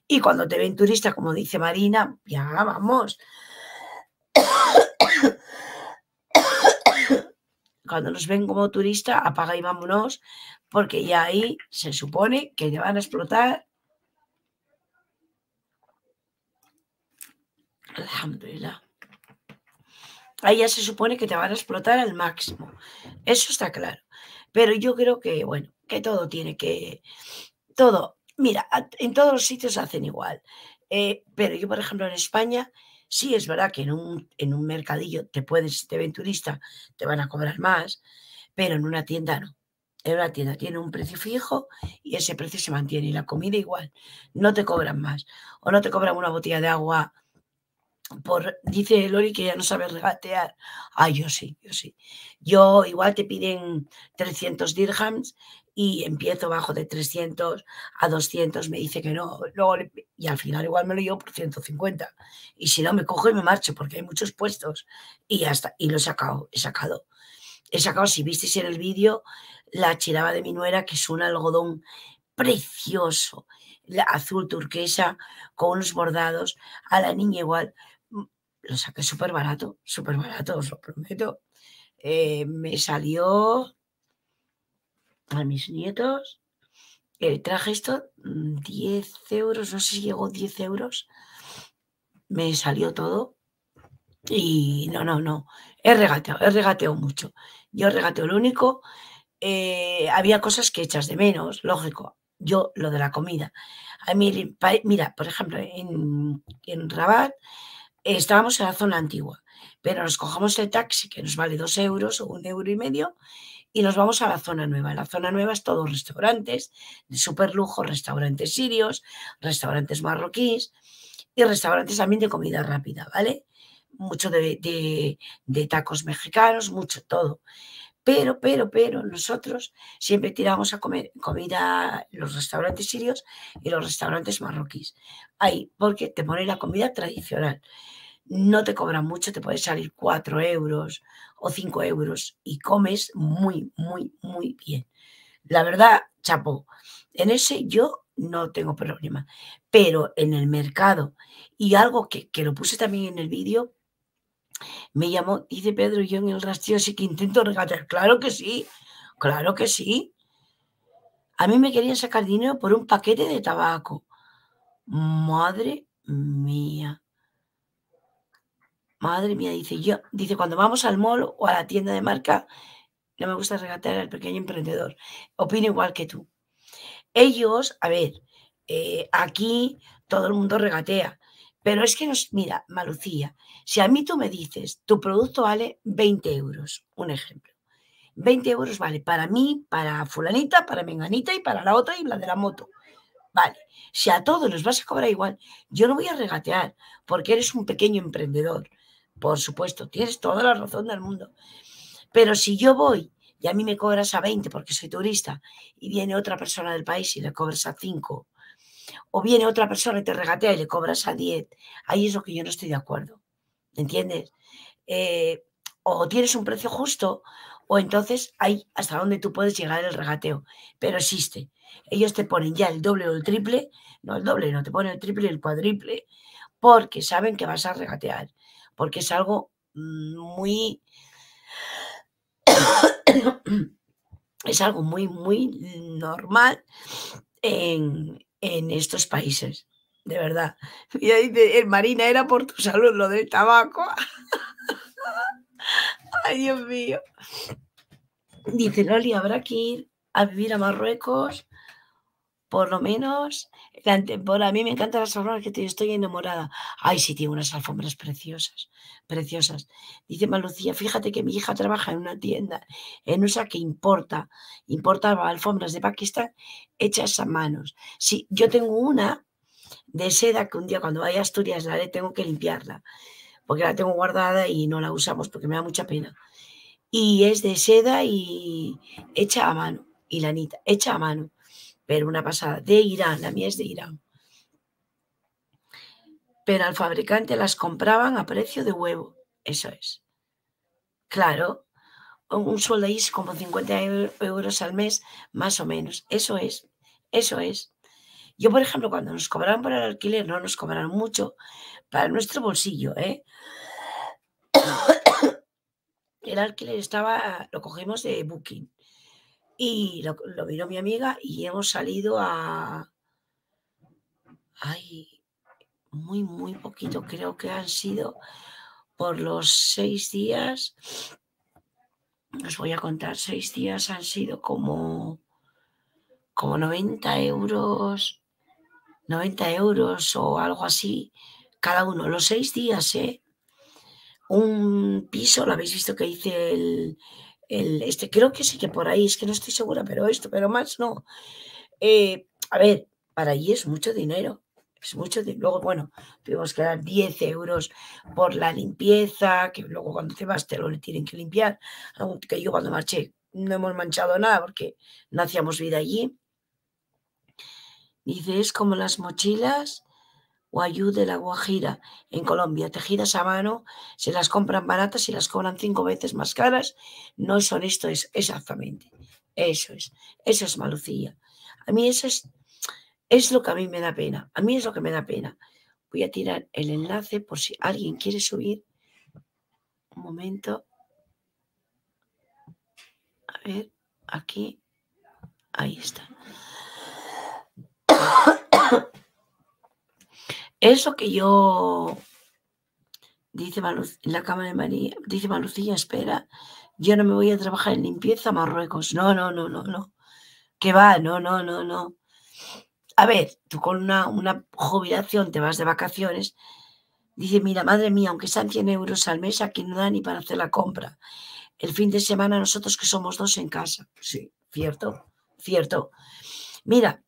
Y cuando te ven turista, como dice Marina, ya vamos, cuando nos ven como turista, apaga y vámonos, porque ya ahí se supone que te van a explotar. Alhamdulillah. Ahí ya se supone que te van a explotar al máximo. Eso está claro. Pero yo creo que, bueno, que todo tiene que, todo, mira, en todos los sitios hacen igual. Eh, pero yo, por ejemplo, en España, sí es verdad que en un, en un mercadillo te puedes, te ven turista, te van a cobrar más, pero en una tienda no. En una tienda tiene un precio fijo y ese precio se mantiene y la comida igual. No te cobran más. O no te cobran una botella de agua por, dice Lori que ya no sabe regatear. Ah, yo sí, yo sí. Yo igual te piden 300 dirhams y empiezo bajo de 300 a 200, me dice que no, luego, y al final igual me lo llevo por 150. Y si no, me cojo y me marcho porque hay muchos puestos. Y ya está, y lo he sacado, he sacado. He sacado, si visteis en el vídeo, la chiraba de mi nuera, que es un algodón precioso, la azul turquesa, con unos bordados, a la niña igual. Mm, lo saqué súper barato, súper barato, os lo prometo. Eh, me salió a mis nietos. el traje esto 10 mm, euros, no sé si llegó 10 euros. Me salió todo. Y no, no, no. He regateado, he regateado mucho. Yo regateo lo único. Eh, había cosas que echas de menos, lógico. Yo, lo de la comida. Mira, por ejemplo, en, en Rabat estábamos en la zona antigua, pero nos cojamos el taxi que nos vale dos euros o un euro y medio y nos vamos a la zona nueva. La zona nueva es todos restaurantes de super lujo, restaurantes sirios, restaurantes marroquíes y restaurantes también de comida rápida, ¿vale? Mucho de, tacos mexicanos, mucho todo. Pero, pero, pero nosotros siempre tiramos a comer comida los restaurantes sirios y los restaurantes marroquíes. Ahí, porque te pone la comida tradicional no te cobran mucho, te puede salir 4 euros o 5 euros y comes muy, muy, muy bien. La verdad, chapo, en ese yo no tengo problema, pero en el mercado y algo que, lo puse también en el vídeo, me llamó, dice Pedro, yo en el rastrillo sí que intento regatear. Claro que sí, claro que sí. A mí me querían sacar dinero por un paquete de tabaco. Madre mía. Madre mía, dice yo, dice, cuando vamos al mall o a la tienda de marca, no me gusta regatear al pequeño emprendedor. Opino igual que tú. Ellos, a ver, eh, aquí todo el mundo regatea, pero es que nos, mira, Malucía, si a mí tú me dices, tu producto vale 20 euros, un ejemplo. 20 euros vale para mí, para fulanita, para menganita y para la otra y la de la moto. Vale, si a todos los vas a cobrar igual, yo no voy a regatear porque eres un pequeño emprendedor. Por supuesto, tienes toda la razón del mundo. Pero si yo voy y a mí me cobras a 20 porque soy turista y viene otra persona del país y le cobras a 5, o viene otra persona y te regatea y le cobras a 10, ahí es lo que yo no estoy de acuerdo. ¿Entiendes? Eh, o tienes un precio justo o entonces hay hasta donde tú puedes llegar el regateo. Pero existe. Ellos te ponen ya el doble o el triple, no el doble, no, te ponen el triple y el cuádruple porque saben que vas a regatear porque es algo muy... es algo muy, muy normal en, estos países, de verdad. Y dice, Marina, era por tu salud lo del tabaco. Ay, Dios mío. Dice Loli, habrá que ir a vivir a Marruecos por lo menos la A mí me encantan las alfombras que estoy enamorada. Ay, sí, tiene unas alfombras preciosas, preciosas. Dice Malucía, fíjate que mi hija trabaja en una tienda en USA que importa, importa alfombras de Pakistán hechas a manos. Sí, yo tengo una de seda que un día cuando vaya a Asturias la haré, tengo que limpiarla, porque la tengo guardada y no la usamos porque me da mucha pena. Y es de seda y hecha a mano, y lanita, hecha a mano pero una pasada, de Irán, la mía es de Irán. Pero al fabricante las compraban a precio de huevo, eso es. Claro, un sueldo ahí es como 50 euros al mes, más o menos, eso es, eso es. Yo, por ejemplo, cuando nos cobraron por el alquiler, no nos cobraron mucho para nuestro bolsillo, ¿eh? El alquiler estaba, lo cogimos de Booking y lo, lo vino mi amiga y hemos salido a... Ay, muy, muy poquito, creo que han sido por los seis días, os voy a contar, seis días han sido como, como 90 euros, 90 euros o algo así, cada uno, los seis días, ¿eh? Un piso, lo habéis visto que hice el, este, creo que sí que por ahí, es que no estoy segura, pero esto, pero más no. Eh, a ver, para allí es mucho dinero, es mucho dinero. Luego, bueno, tuvimos que dar 10 euros por la limpieza, que luego cuando te vas te lo tienen que limpiar, que yo cuando marché no hemos manchado nada porque no hacíamos vida allí. Dice, es como las mochilas Guayú de la Guajira, en Colombia, tejidas a mano, se las compran baratas y las cobran cinco veces más caras. No son esto, es exactamente. Eso es, eso es malucía. A mí eso es, es lo que a mí me da pena. A mí es lo que me da pena. Voy a tirar el enlace por si alguien quiere subir. Un momento. A ver, aquí. Ahí está. Es lo que yo, dice en la cama de María, dice Malucía, espera, yo no me voy a trabajar en limpieza a Marruecos. No, no, no, no, no. Que va, no, no, no, no. A ver, tú con una, una jubilación te vas de vacaciones. Dice, mira, madre mía, aunque sean 100 euros al mes, aquí no da ni para hacer la compra. El fin de semana nosotros que somos dos en casa. Sí, cierto, cierto. Mira,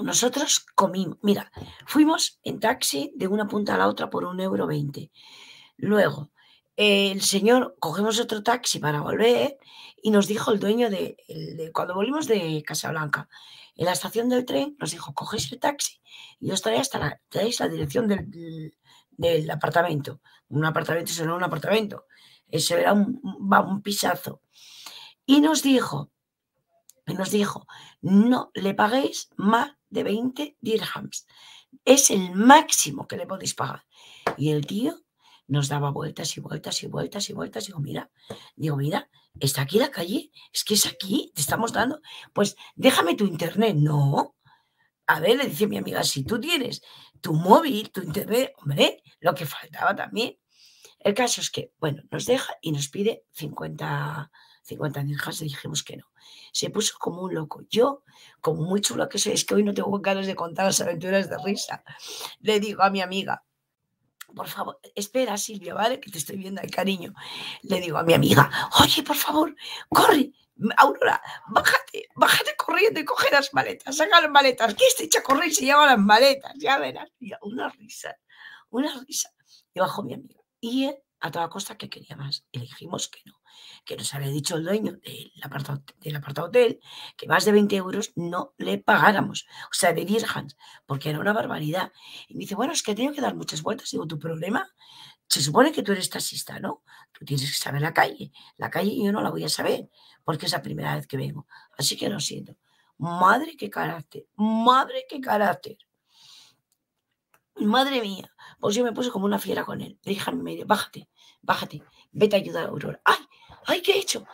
nosotros comimos, mira, fuimos en taxi de una punta a la otra por un euro veinte. Luego, el señor, cogemos otro taxi para volver y nos dijo el dueño de, cuando volvimos de Casablanca, en la estación del tren, nos dijo, cogéis el taxi y os traéis hasta la, traéis la dirección del, del, apartamento. Un apartamento, eso un apartamento, eso era un, un pisazo. Y nos dijo, y nos dijo, no le paguéis más de 20 dirhams. Es el máximo que le podéis pagar. Y el tío nos daba vueltas y vueltas y vueltas y vueltas. Digo, mira, digo, mira, está aquí la calle, es que es aquí, te estamos dando. Pues déjame tu internet. No. A ver, le dice mi amiga, si tú tienes tu móvil, tu internet, hombre, lo que faltaba también. El caso es que, bueno, nos deja y nos pide 50, 50 dirhams. Le dijimos que no se puso como un loco. Yo, como muy chula que soy, es que hoy no tengo ganas de contar las aventuras de risa. Le digo a mi amiga, por favor, espera Silvia, ¿vale? Que te estoy viendo ahí, cariño. Le digo a mi amiga, oye, por favor, corre, Aurora, bájate, bájate corriendo y coge las maletas, saca las maletas, que este echa a correr y se lleva las maletas, ya verás. una risa, una risa. Y bajó mi amiga. Y él, a toda costa, que quería más. Y le dijimos que no que nos había dicho el dueño del apartado, del apartado hotel que más de 20 euros no le pagáramos, o sea, de dirhams, porque era una barbaridad. Y me dice, bueno, es que tengo que dar muchas vueltas. Digo, ¿tu problema? Se supone que tú eres taxista, ¿no? Tú tienes que saber la calle. La calle yo no la voy a saber, porque es la primera vez que vengo. Así que lo siento. Madre, qué carácter. Madre, qué carácter. Madre mía. Pues yo me puse como una fiera con él. Le dije a mi medio, bájate, bájate, vete a ayudar a Aurora. ¡Ay! ¡Ay, qué he hecho!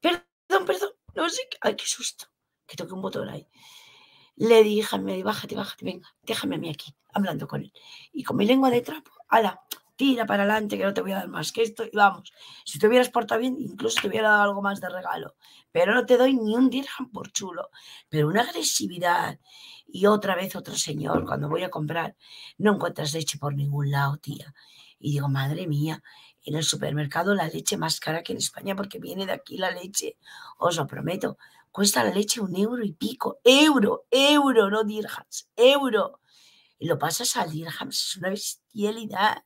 Perdón, perdón, no sé qué. ¡Ay, qué susto! Que toqué un botón ahí. Le dije, bájate, bájate, venga, déjame a mí aquí, hablando con él. Y con mi lengua de trapo, ala, tira para adelante, que no te voy a dar más que esto. Y vamos, si te hubieras portado bien, incluso te hubiera dado algo más de regalo. Pero no te doy ni un dirham por chulo. Pero una agresividad. Y otra vez otro señor, cuando voy a comprar, no encuentras leche por ningún lado, tía. Y digo, madre mía, en el supermercado la leche más cara que en España porque viene de aquí la leche, os lo prometo. Cuesta la leche un euro y pico. Euro, euro, no dirhams, euro. Y lo pasas al dirhams, es una bestialidad.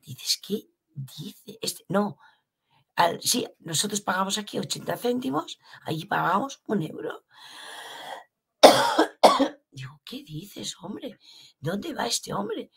Dices, ¿qué dice? Este, no, sí, nosotros pagamos aquí 80 céntimos, allí pagamos un euro. Digo, ¿qué dices, hombre? ¿Dónde va este hombre?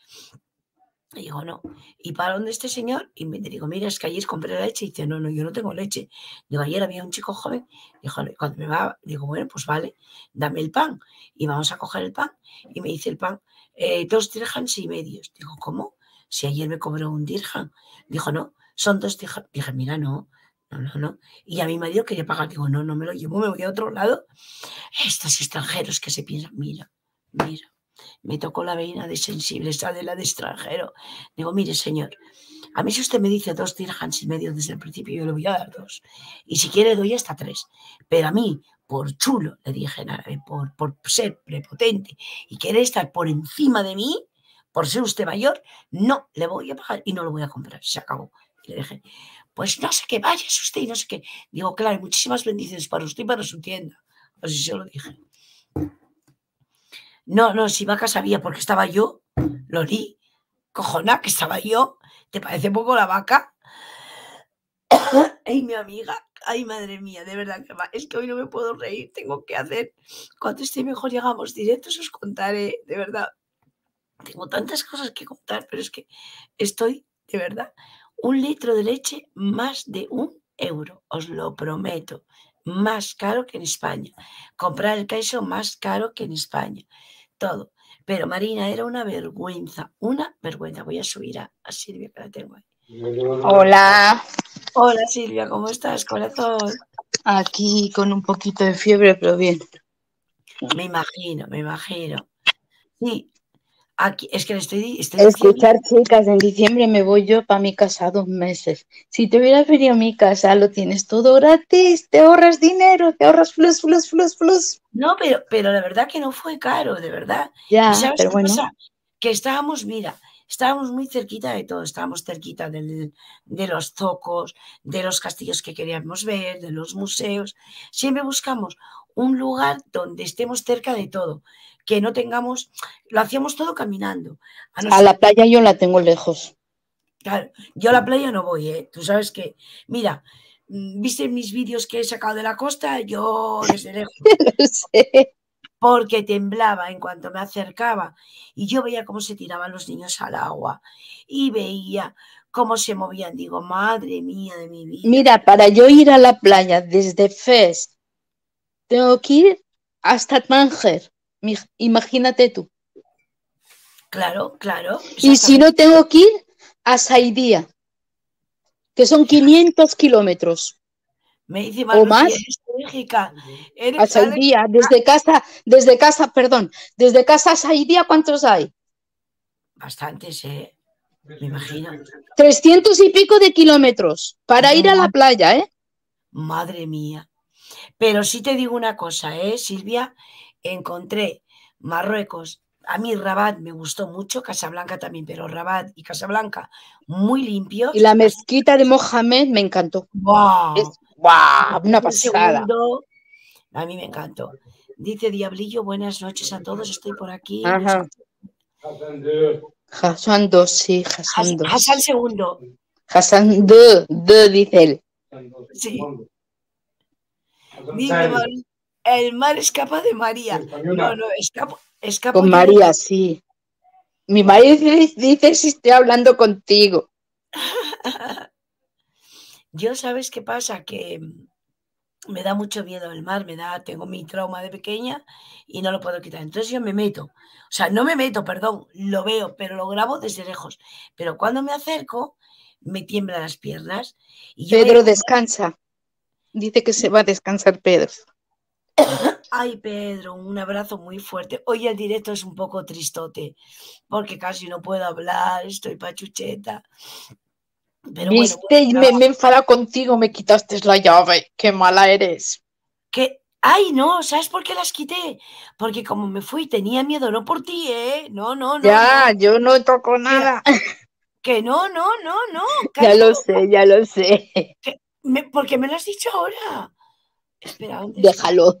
Y digo, no. ¿Y para dónde este señor? Y me digo, mira, es que ayer compré leche. Y dice, no, no, yo no tengo leche. Digo, ayer había un chico joven. Dijo, cuando me va, digo, bueno, pues vale, dame el pan. Y vamos a coger el pan. Y me dice el pan, eh, dos dirhams y medios. Digo, ¿cómo? Si ayer me cobró un dirham. Dijo, no, son dos dirhams. Dije, mira, no, no, no, no. Y a mi marido quería pagar. Digo, no, no me lo llevo, me voy a otro lado. Estos extranjeros que se piensan, mira, mira. Me tocó la veina de sensible, esa de la de extranjero. Digo, mire, señor, a mí si usted me dice dos dirhams y medio desde el principio, yo le voy a dar dos. Y si quiere, doy hasta tres. Pero a mí, por chulo, le dije árabe, por, por ser prepotente y querer estar por encima de mí, por ser usted mayor, no le voy a pagar y no lo voy a comprar. Se acabó. Le dije, pues no sé qué, vayas usted y no sé qué. Digo, claro, muchísimas bendiciones para usted y para su tienda. Así se lo dije. No, no, si vaca sabía porque estaba yo, lo di, cojona, que estaba yo. ¿Te parece poco la vaca? Ay, mi amiga, ay, madre mía, de verdad que es que hoy no me puedo reír, tengo que hacer. Cuando esté mejor llegamos directos, os contaré, de verdad. Tengo tantas cosas que contar, pero es que estoy, de verdad, un litro de leche más de un euro, os lo prometo, más caro que en España. Comprar el queso más caro que en España todo. Pero Marina, era una vergüenza, una vergüenza. Voy a subir a, Silvia, que la tengo ahí. Hola. Hola Silvia, ¿cómo estás, corazón? Aquí con un poquito de fiebre, pero bien. Me imagino, me imagino. Sí, Aquí, es que le estoy, Escuchar, chicas, en diciembre me voy yo para mi casa dos meses. Si te hubieras venido a mi casa, lo tienes todo gratis, te ahorras dinero, te ahorras plus, plus, plus, plus. No, pero, pero la verdad que no fue caro, de verdad. Ya, pero bueno. Que estábamos, mira, estábamos muy cerquita de todo, estábamos cerquita de los zocos, de los castillos que queríamos ver, de los museos. Siempre buscamos un lugar donde estemos cerca de todo que no tengamos, lo hacíamos todo caminando. A, la playa yo la tengo lejos. Claro, yo a la playa no voy, ¿eh? Tú sabes que, mira, mm, ¿viste mis vídeos que he sacado de la costa? Yo desde lejos. Porque temblaba en cuanto me acercaba y yo veía cómo se tiraban los niños al agua y veía cómo se movían. Digo, madre mía de mi vida. Mira, para yo ir a la playa desde Fes, tengo que ir hasta Tánger. Imagínate tú. Claro, claro. Y si no tengo que ir a Saidía, que son 500 kilómetros. Me dice o más. a Saidía, desde casa, desde casa, perdón, desde casa a Saidía, ¿cuántos hay? Bastantes, ¿eh? Me imagino. 300 y pico de kilómetros para ir a la playa, ¿eh? Madre mía. Pero sí te digo una cosa, ¿eh, Silvia? Encontré Marruecos. A mí Rabat me gustó mucho, Casablanca también, pero Rabat y Casablanca muy limpios. Y la mezquita de Mohamed me encantó. ¡Wow! Una pasada. a mí me encantó. Dice Diablillo, buenas noches a todos, estoy por aquí. Hassan 2, sí, Hassan 2. Hassan segundo. Hassan 2, dice él. Sí. Dice el mar escapa de María. No, no, escapa, escapa Con María, sí. Mi marido dice si estoy hablando contigo. Yo, ¿sabes qué pasa? Que me da mucho miedo el mar, me da, tengo mi trauma de pequeña y no lo puedo quitar. Entonces yo me meto, o sea, no me meto, perdón, lo veo, pero lo grabo desde lejos. Pero cuando me acerco, me tiemblan las piernas. Y Pedro descansa. Dice que se va a descansar Pedro. Ay, Pedro, un abrazo muy fuerte. Hoy el directo es un poco tristote, porque casi no puedo hablar, estoy pachucheta. Pero Viste, me, me enfada contigo, me quitaste la llave. Qué mala eres. Que, ay, no, ¿sabes por qué las quité? Porque como me fui, tenía miedo, no por ti, ¿eh? No, no, no. Ya, yo no toco nada. Que, no, no, no, no. ya lo sé, ya lo sé. ¿Por qué me lo has dicho ahora? Espera, Déjalo.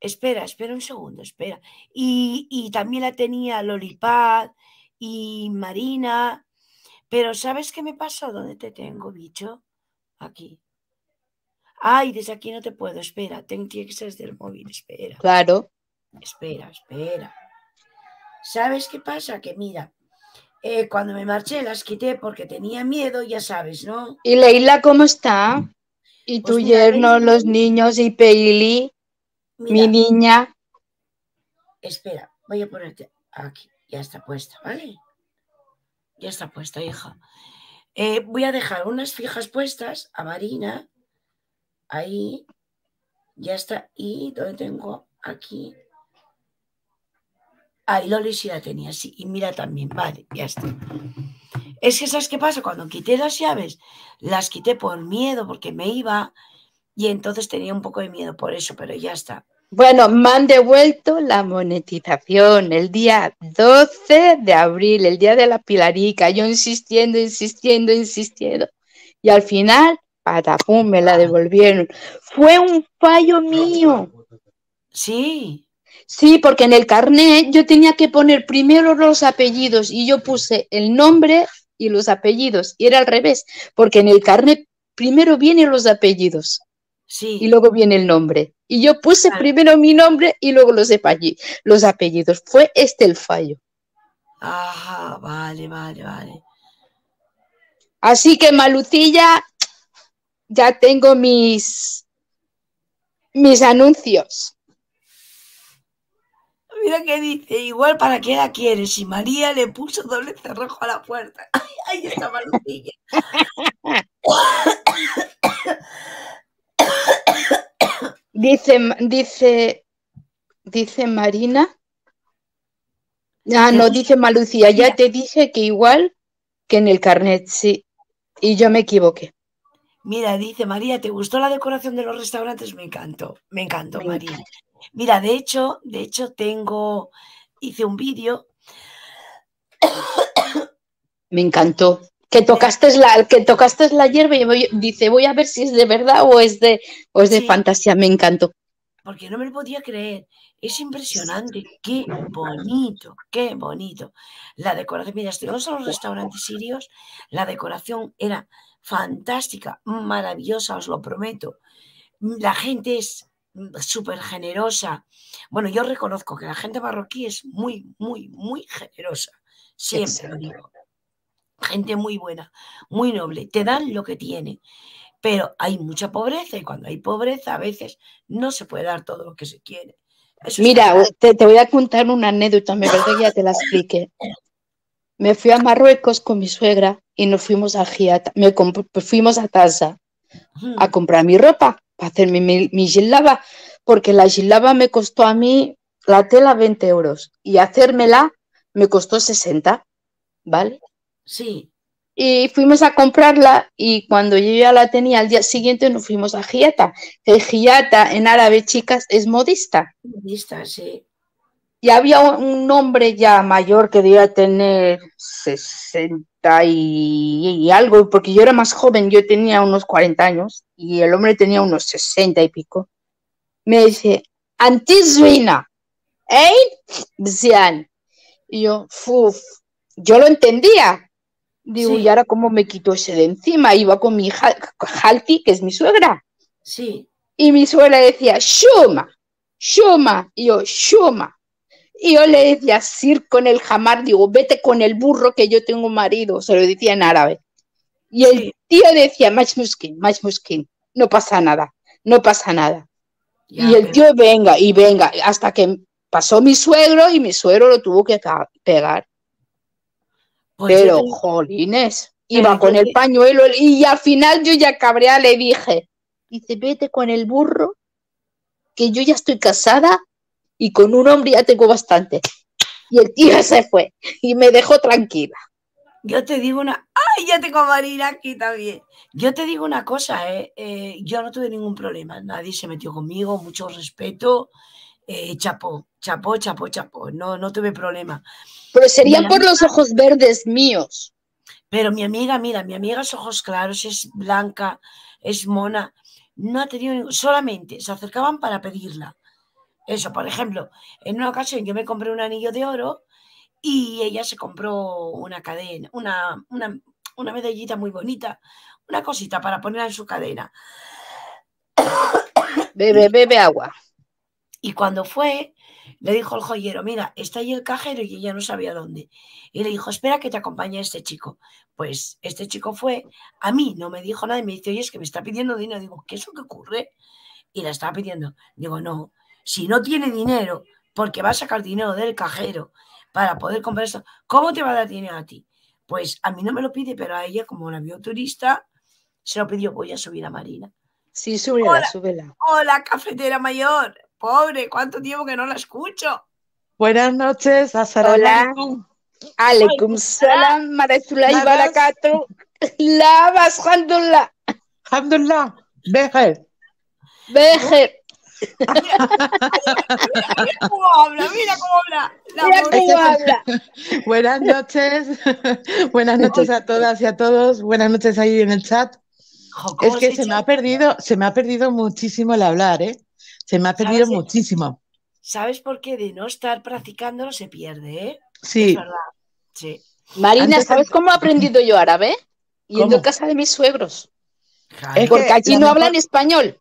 Espera, espera un segundo, espera. Y, también la tenía Lolipad y Marina. Pero ¿sabes qué me pasó? ¿Dónde te tengo, bicho? Aquí. Ay, desde aquí no te puedo. Espera, tengo que ser desde el móvil. Espera. Claro. Espera, espera. ¿Sabes qué pasa? Que mira, eh, cuando me marché las quité porque tenía miedo, ya sabes, ¿no? ¿Y Leila cómo está? ¿Y pues tu yerno, los niños y Peili? Mi niña. Espera, voy a ponerte aquí. Ya está puesta, ¿vale? Ya está puesta, hija. Eh, voy a dejar unas fijas puestas a Marina. Ahí. Ya está. Y donde tengo aquí. Ah, y Loli sí la tenía, sí. Y mira también, vale, ya está. Es que, ¿sabes qué pasa? Cuando quité las llaves, las quité por miedo, porque me iba, y entonces tenía un poco de miedo por eso, pero ya está. Bueno, me han devuelto la monetización el día 12 de abril, el día de la Pilarica, yo insistiendo, insistiendo, insistiendo. Y al final, patapum, me la devolvieron. Fue un fallo mío. Sí. Sí, porque en el carnet yo tenía que poner primero los apellidos y yo puse el nombre y los apellidos. Y era al revés, porque en el carnet primero vienen los apellidos Sí. y luego viene el nombre. Y yo puse Claro. primero mi nombre y luego los, los apellidos. Fue este el fallo. Ajá, vale, vale, vale. Así que Malucilla, ya tengo mis, mis anuncios. Mira que dice, igual para qué la quieres. Y María le puso doble cerrojo a la puerta. Ay, ahí está Malucilla. Dice, dice, dice Marina. Ah, ¿Qué no, dice? Malucía, ya te dije que igual que en el carnet, sí. Y yo me equivoqué. Mira, dice María, ¿te gustó la decoración de los restaurantes? Me encantó, me encantó, Me María. Mira, de hecho, de hecho tengo, hice un vídeo, Me encantó. Que tocaste la, que tocaste la hierba y voy- dice, voy a ver si es de verdad o es de, o es de Sí. fantasía. Me encantó. porque no me lo podía creer. Es impresionante, qué bonito, qué bonito. La decoración, mira, estuvimos en los restaurantes sirios, la decoración era fantástica, maravillosa, os lo prometo. La gente es súper generosa. Bueno, yo reconozco que la gente marroquí es muy, muy, muy generosa. Siempre lo digo. Gente muy buena, muy noble. Te dan lo que tienen. Pero hay mucha pobreza y cuando hay pobreza a veces no se puede dar todo lo que se quiere. Eso Mira, te, te voy a contar una anécdota, me parece que ya te la expliqué. Me fui a Marruecos con mi suegra y nos fuimos a Giata, me pues fuimos a Taza a comprar mi ropa para hacerme mi, mi gilaba, porque la gilaba me costó a mí la tela 20 euros y hacérmela me costó 60, ¿vale? Sí, Y fuimos a comprarla y cuando yo ya la tenía al día siguiente nos fuimos a Giata. El Giata en árabe, chicas, es modista. lista, sí. Y había un un hombre ya mayor que debía tener 60 y, y algo, porque yo era más joven, yo tenía unos 40 años y el hombre tenía unos 60 y pico. Me dice, Antizuina, ¿eh? Decían. Y yo, "Fuf". yo lo entendía. Digo, Sí. ¿y ahora cómo me quito ese de encima? Iba con mi hija Halti, que es mi suegra. Sí, Y mi suegra decía, Shuma, Shuma, y yo, Shuma. Y yo le decía, Sir con el jamar, digo, vete con el burro que yo tengo marido, se lo decía en árabe. Y el tío decía, Mach Muskin, Mach Muskin, no pasa nada, no pasa nada. ya, y el tío venga y venga, hasta que pasó mi suegro y mi suegro lo tuvo que pegar. pues Pero, te- jolines, iba con el pañuelo y al final yo ya cabrea le dije, dice, vete con el burro, que yo ya estoy casada y con un hombre ya tengo bastante. Y el tío se fue y me dejó tranquila. yo te digo una. ¡Ay! Ya tengo a Marina aquí también. Yo te digo una cosa, ¿eh? Eh, yo no tuve ningún problema. Nadie se metió conmigo, mucho respeto. Eh, chapó, chapó, chapó, chapó. No, no tuve problema. Pero serían por los ojos verdes míos. Pero mi amiga, mira, mi amiga es ojos claros, es blanca, es mona. No ha tenido ningún- solamente se acercaban para pedirla. Eso, por ejemplo, en una ocasión yo me compré un anillo de oro y ella se compró una cadena, una, una, una medallita muy bonita, una cosita para ponerla en su cadena. Bebe, bebe agua. Y cuando fue, le dijo el joyero, mira, está ahí el cajero y ella no sabía dónde. Y le dijo, espera que te acompañe este chico. Pues este chico fue, a mí no me dijo nada y me dice, oye, es que me está pidiendo dinero. Digo, ¿qué es lo que ocurre? Y la estaba pidiendo. Digo, no, si no tiene dinero, porque va a sacar dinero del cajero para poder comprar esto, ¿cómo te va a dar dinero a ti? Pues a mí no me lo pide, pero a ella, como la vio turista, se lo pidió, voy a subir a Marina. Sí, súbela, Hola. súbela. Hola, cafetera mayor. Pobre, ¿cuánto tiempo que no la escucho? Buenas noches, Assalamualaikum. Alaikum salam, y barakatuh. La alhamdulillah. Alhamdulillah. Bejer. Bejer. Mira cómo habla, mira cómo habla. mira cómo habla. Buenas noches. Buenas noches a todas y a todos. Buenas noches ahí en el chat. es que se me ha perdido, se me ha perdido muchísimo el hablar, ¿eh? Se me ha perdido muchísimo. ¿Sabes por qué? De no estar practicándolo se pierde, ¿eh? Sí. Es verdad. Sí. Marina, ¿sabes cómo he aprendido yo árabe? Yendo a casa de mis suegros. Porque allí no hablan español.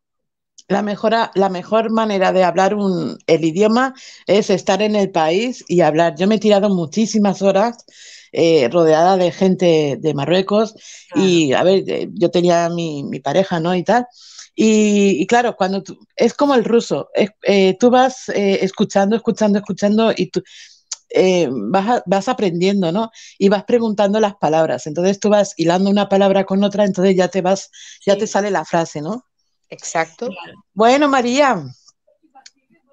La mejor, la mejor manera de hablar un, el idioma es estar en el país y hablar. Yo me he tirado muchísimas horas eh, rodeada de gente de Marruecos y, a ver, eh, yo tenía mi, mi pareja, ¿no? Y tal. Y, claro, cuando tú, es como el ruso, eh, tú vas eh, escuchando, escuchando, escuchando y tú eh, vas, vas, aprendiendo, ¿no? Y vas preguntando las palabras. Entonces tú vas hilando una palabra con otra, entonces ya te vas, ya te sale la frase, ¿no? Exacto. Bueno, María,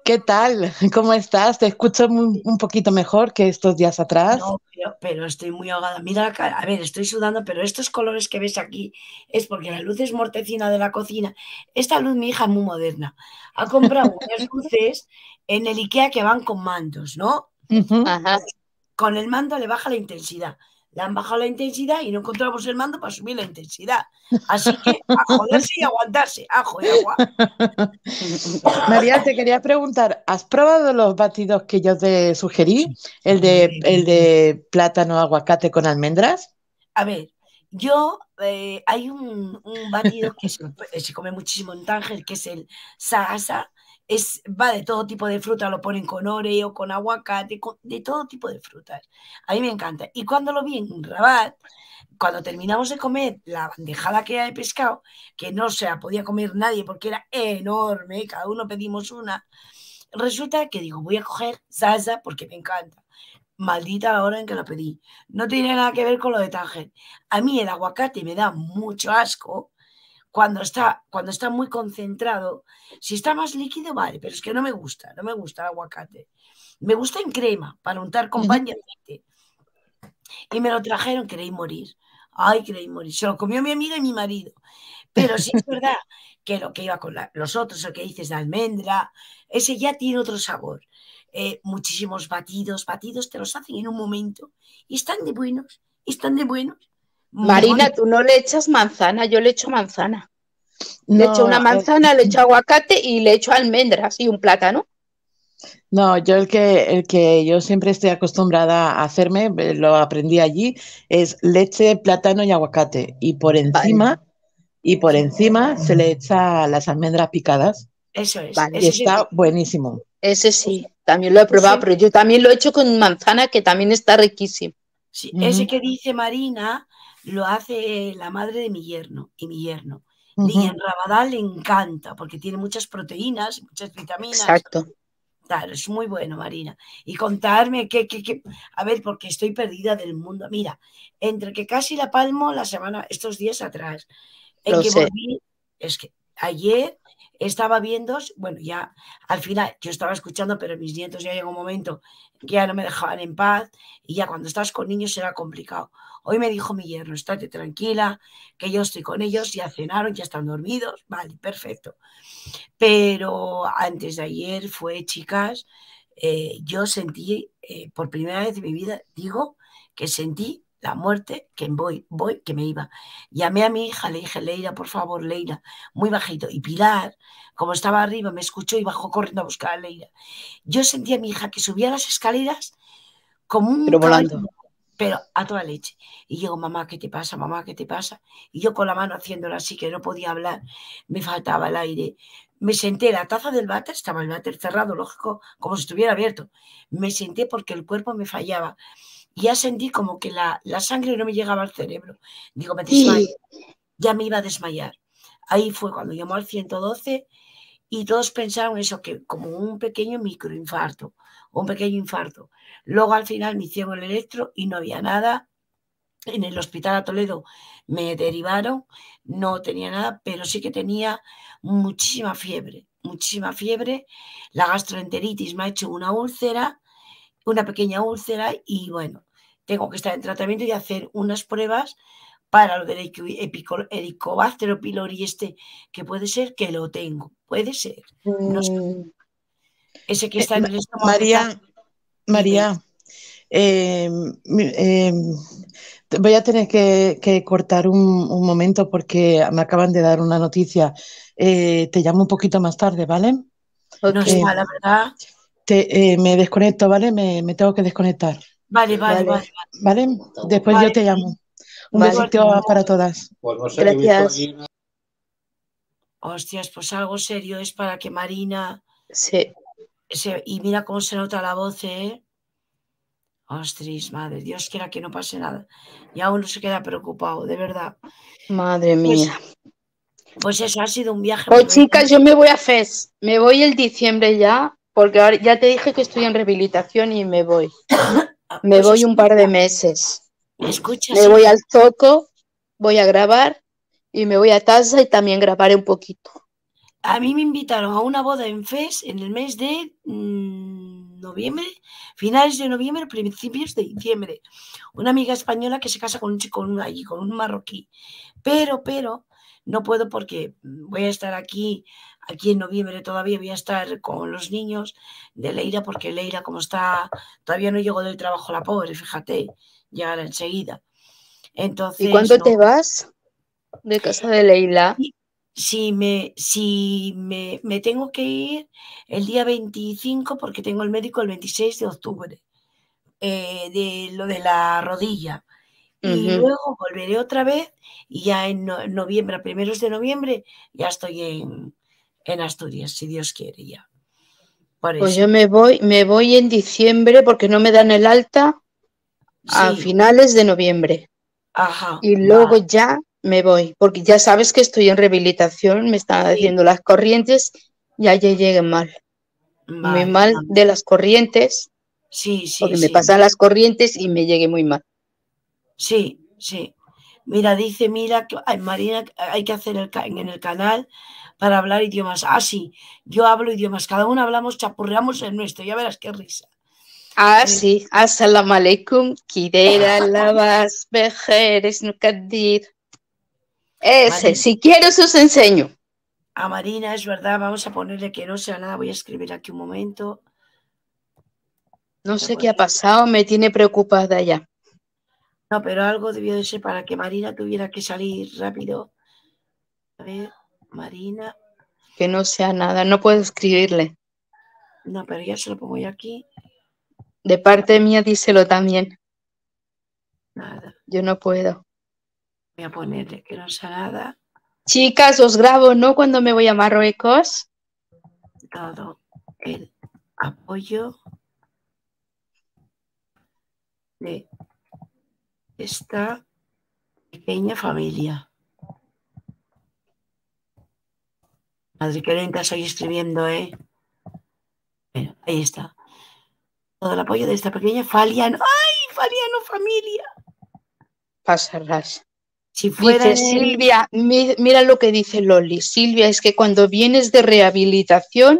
¿Qué tal? ¿Cómo estás? Te escucho un poquito mejor que estos días atrás. No, pero, estoy muy ahogada. Mira, a ver, estoy sudando, pero estos colores que ves aquí es porque la luz es mortecina de la cocina. Esta luz, mi hija, es muy moderna. Ha comprado unas luces en el IKEA que van con mandos, ¿no? Con el mando le baja la intensidad le han bajado la intensidad y no encontramos el mando para subir la intensidad. Así que a joderse y aguantarse, ajo y agua. María, te quería preguntar, ¿has probado los batidos que yo te sugerí? El de, el de plátano aguacate con almendras. A ver, yo, eh, hay un, batido que se, come muchísimo en Tánger, que es el sasa, es, va de todo tipo de fruta, lo ponen con oreo, con aguacate, de todo tipo de frutas. A mí me encanta. Y cuando lo vi en Rabat, cuando terminamos de comer la bandejada que era de pescado, que no se la podía comer nadie porque era enorme, cada uno pedimos una, resulta que digo, voy a coger salsa porque me encanta. Maldita la hora en que la pedí. No tiene nada que ver con lo de Tánger. A mí el aguacate me da mucho asco cuando está, cuando está muy concentrado. Si está más líquido, vale, pero es que no me gusta, no me gusta el aguacate. Me gusta en crema, para untar con pan y aceite. Y me lo trajeron, queréis morir. Ay, queréis morir. Se lo comió mi amiga y mi marido. Pero sí es verdad que lo que iba con los otros, lo que dices de almendra, ese ya tiene otro sabor. Eh, muchísimos batidos, batidos te los hacen en un momento y están de buenos, están de buenos. Marina, tú no le echas manzana, yo le echo manzana. le echo una manzana, le echo aguacate y le echo almendras y un plátano. No, yo el que, el que yo siempre estoy acostumbrada a hacerme, eh, lo aprendí allí, es leche, plátano y aguacate. Y por encima, y por encima se le echa las almendras picadas. Eso es. y está buenísimo. Ese sí, también lo he probado, pero yo también lo he hecho con manzana, que también está riquísimo. Sí, ese que dice Marina, lo hace la madre de mi yerno y mi yerno. Y en Rabadán le encanta porque tiene muchas proteínas, muchas vitaminas. Exacto. Claro, es muy bueno, Marina. Y contarme que, que, a ver, porque estoy perdida del mundo. Mira, entre que casi la palmo la semana, estos días atrás, en que volví, es que ayer estaba viendo, bueno, ya al final yo estaba escuchando, pero mis nietos ya llegó un momento que ya no me dejaban en paz y ya cuando estás con niños será complicado. Hoy me dijo mi yerno, estate tranquila, que yo estoy con ellos, ya cenaron, ya están dormidos, vale, perfecto. Pero antes de ayer fue, chicas, eh, yo sentí, eh, por primera vez en mi vida, digo que sentí la muerte, que voy, voy, que me iba. Llamé a mi hija, le dije, Leira, por favor, Leira, muy bajito. Y Pilar, como estaba arriba, me escuchó y bajó corriendo a buscar a Leira. Yo sentía a mi hija que subía las escaleras como un... Pero volando. Pero a toda leche. Y digo, mamá, ¿qué te pasa? Mamá, ¿qué te pasa? Y yo con la mano haciéndola así, que no podía hablar, me faltaba el aire. Me senté, la taza del váter, estaba el váter cerrado, lógico, como si estuviera abierto. Me senté porque el cuerpo me fallaba y ya sentí como que la, sangre no me llegaba al cerebro. Digo, me desmayo. Ya me iba a desmayar. Ahí fue cuando llamó al 112 y todos pensaron eso, que como un pequeño microinfarto, un pequeño infarto. Luego al final me hicieron el electro y no había nada. En el hospital a Toledo me derivaron, no tenía nada, pero sí que tenía muchísima fiebre, muchísima fiebre. La gastroenteritis me ha hecho una úlcera una pequeña úlcera y bueno, tengo que estar en tratamiento y hacer unas pruebas para lo del helicobacter pylori este, que puede ser que lo tengo, puede ser. No sé. Ese que está en el estómago. María, María, em, em, voy a tener que, cortar un, momento porque me acaban de dar una noticia. Eh, te llamo un poquito más tarde, ¿vale? No sé, la verdad. Te, eh, me desconecto, ¿vale? Me, me, tengo que desconectar. Vale, vale, vale. ¿Vale? Después yo te llamo. Un besito para todas. Pues Gracias. Hostias, pues algo serio es para que Marina. Sí. Y mira cómo se nota la voz, ¿eh? Ostras, madre, Dios quiera que no pase nada. Y aún no se queda preocupado, de verdad. Madre pues mía. Pues, eso ha sido un viaje. Pues chicas, yo me voy a FES. Me voy el diciembre ya, porque ahora ya te dije que estoy en rehabilitación y me voy. me pues voy un par de meses. Escucha. Me voy al Zoco, voy a grabar y me voy a Taza y también grabaré un poquito. A mí me invitaron a una boda en FES en el mes de mm, noviembre, finales de noviembre, principios de diciembre. Una amiga española que se casa con un chico allí, con un marroquí. Pero, pero, no puedo porque voy a estar aquí, aquí en noviembre todavía voy a estar con los niños de Leira, porque Leira, como está, todavía no llegó del trabajo la pobre, fíjate, llegará enseguida. Entonces, ¿Y cuándo te vas de casa de Leila? Si, me, si me, me, tengo que ir el día 25 porque tengo el médico el 26 de octubre, eh, de lo de la rodilla. Y luego volveré otra vez y ya en noviembre, a primeros de noviembre, ya estoy en, en Asturias, si Dios quiere ya. pues yo me voy, me voy en diciembre porque no me dan el alta a finales de noviembre. Ajá, y luego ya me voy, porque ya sabes que estoy en rehabilitación, me están haciendo las corrientes, ya ya lleguen mal. muy mal de las corrientes. Sí, sí. Porque me pasan las corrientes y me llegue muy mal. Sí, sí. Mira, dice, mira, Marina, hay que hacer el, en el canal para hablar idiomas. Ah, sí, yo hablo idiomas, cada uno hablamos, chapurreamos el nuestro, ya verás qué risa. Ah, sí, assalamu alaikum, kidera lavas, bejeres, nukadir. Ese, si quieres os enseño. A Marina, es verdad, vamos a ponerle que no sea nada, voy a escribir aquí un momento. No sé qué ha pasado, me tiene preocupada ya. No, pero algo debió de ser para que Marina tuviera que salir rápido. A ver, Marina. Que no sea nada, no puedo escribirle. No, pero ya se lo pongo yo aquí. De parte mía, díselo también. Nada. Yo no puedo. Voy a ponerle que no sea nada. Chicas, os grabo, ¿no? Cuando me voy a Marruecos. Todo el apoyo de esta pequeña familia. Madre, qué lenta estoy escribiendo, ¿eh? Bueno, ahí está. Todo el apoyo de esta pequeña Faliano. ¡Ay, Faliano familia! Pasarás. Si fuera Silvia, mira lo que dice Loli. Silvia, es que cuando vienes de rehabilitación,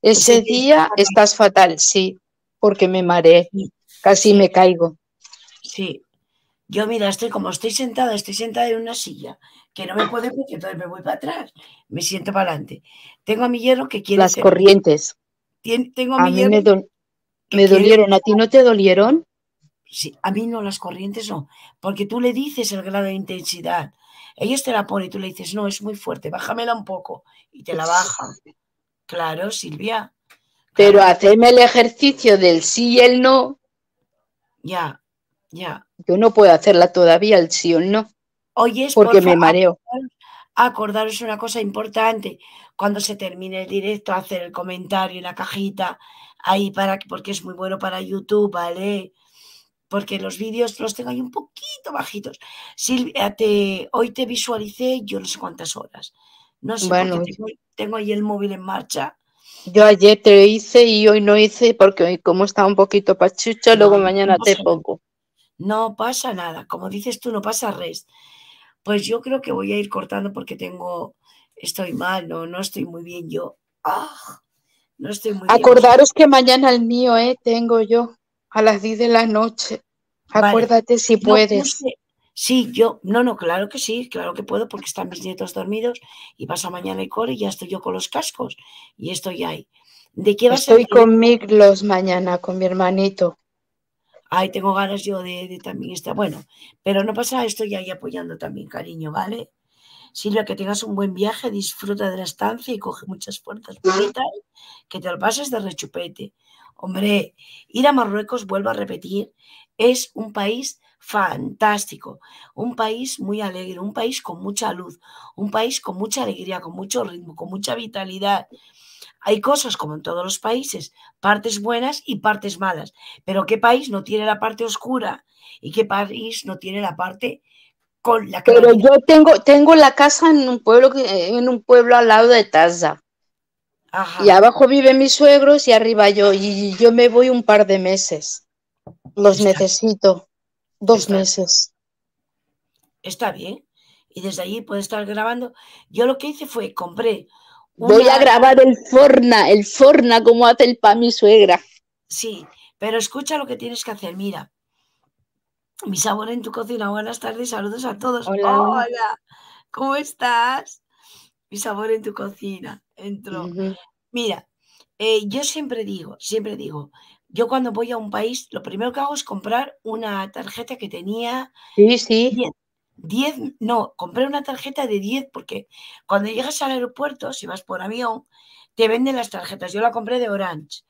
ese día estás fatal, sí, porque me mareé, casi me caigo. Sí, yo, mira, estoy como estoy sentada, estoy sentada en una silla, que no me puede porque entonces me voy para atrás, me siento para adelante. Tengo a mi hierro que quiere. Las corrientes. tengo a, mi me, me dolieron, ¿a ti no te dolieron? Sí, a mí no, las corrientes no, porque tú le dices el grado de intensidad. Ellos te la ponen y tú le dices, no, es muy fuerte, bájamela un poco y te la bajan. Claro, Silvia. Pero hacerme el ejercicio del sí y el no. Ya, ya. Yo no puedo hacerla todavía, el sí o el no. Oye, porque me mareo. Acordaros una cosa importante. Cuando se termine el directo, hacer el comentario en la cajita ahí para porque es muy bueno para YouTube, ¿vale? Porque los vídeos los tengo ahí un poquito bajitos. Silvia, te, hoy te visualicé yo no sé cuántas horas. No sé, bueno, tengo, tengo, ahí el móvil en marcha. Yo ayer te hice y hoy no hice porque hoy como está un poquito pachucho, luego mañana te pongo. No pasa nada, como dices tú, no pasa res. Pues yo creo que voy a ir cortando porque tengo, estoy mal, no, no estoy muy bien yo. ¡Ah! No estoy muy Acordaros que mañana el mío, ¿eh? Tengo yo. A las 10 de la noche. Acuérdate si puedes. sí, yo, no, no, claro que sí, claro que puedo porque están mis nietos dormidos y pasa mañana el core y ya estoy yo con los cascos y estoy ahí. ¿De qué vas Estoy con Miglos mañana, con mi hermanito. Ay, tengo ganas yo de, también estar. Bueno, pero no pasa, estoy ahí apoyando también, cariño, ¿vale? Silvia, que tengas un buen viaje, disfruta de la estancia y coge muchas puertas bonitas, que te lo pases de rechupete. Hombre, ir a Marruecos, vuelvo a repetir, es un país fantástico, un país muy alegre, un país con mucha luz, un país con mucha alegría, con mucho ritmo, con mucha vitalidad. Hay cosas como en todos los países, partes buenas y partes malas, pero ¿qué país no tiene la parte oscura y qué país no tiene la parte con la Pero yo tengo, tengo la casa en un pueblo en un pueblo al lado de Taza. Y abajo viven mis suegros y arriba yo. Y yo me voy un par de meses. Los necesito. Dos meses. Está bien. Y desde allí puedes estar grabando. Yo lo que hice fue compré. Voy a grabar el forna, el forna como hace el pa mi suegra. Sí, pero escucha lo que tienes que hacer. Mira, mi sabor en tu cocina. Buenas tardes, saludos a todos. Hola, ¿cómo estás? Mi sabor en tu cocina. Entró. Mira, eh, yo siempre digo, siempre digo, yo cuando voy a un país, lo primero que hago es comprar una tarjeta que tenía. Sí, sí. 10, no, compré una tarjeta de 10 porque cuando llegas al aeropuerto, si vas por avión, te venden las tarjetas. Yo la compré de Orange.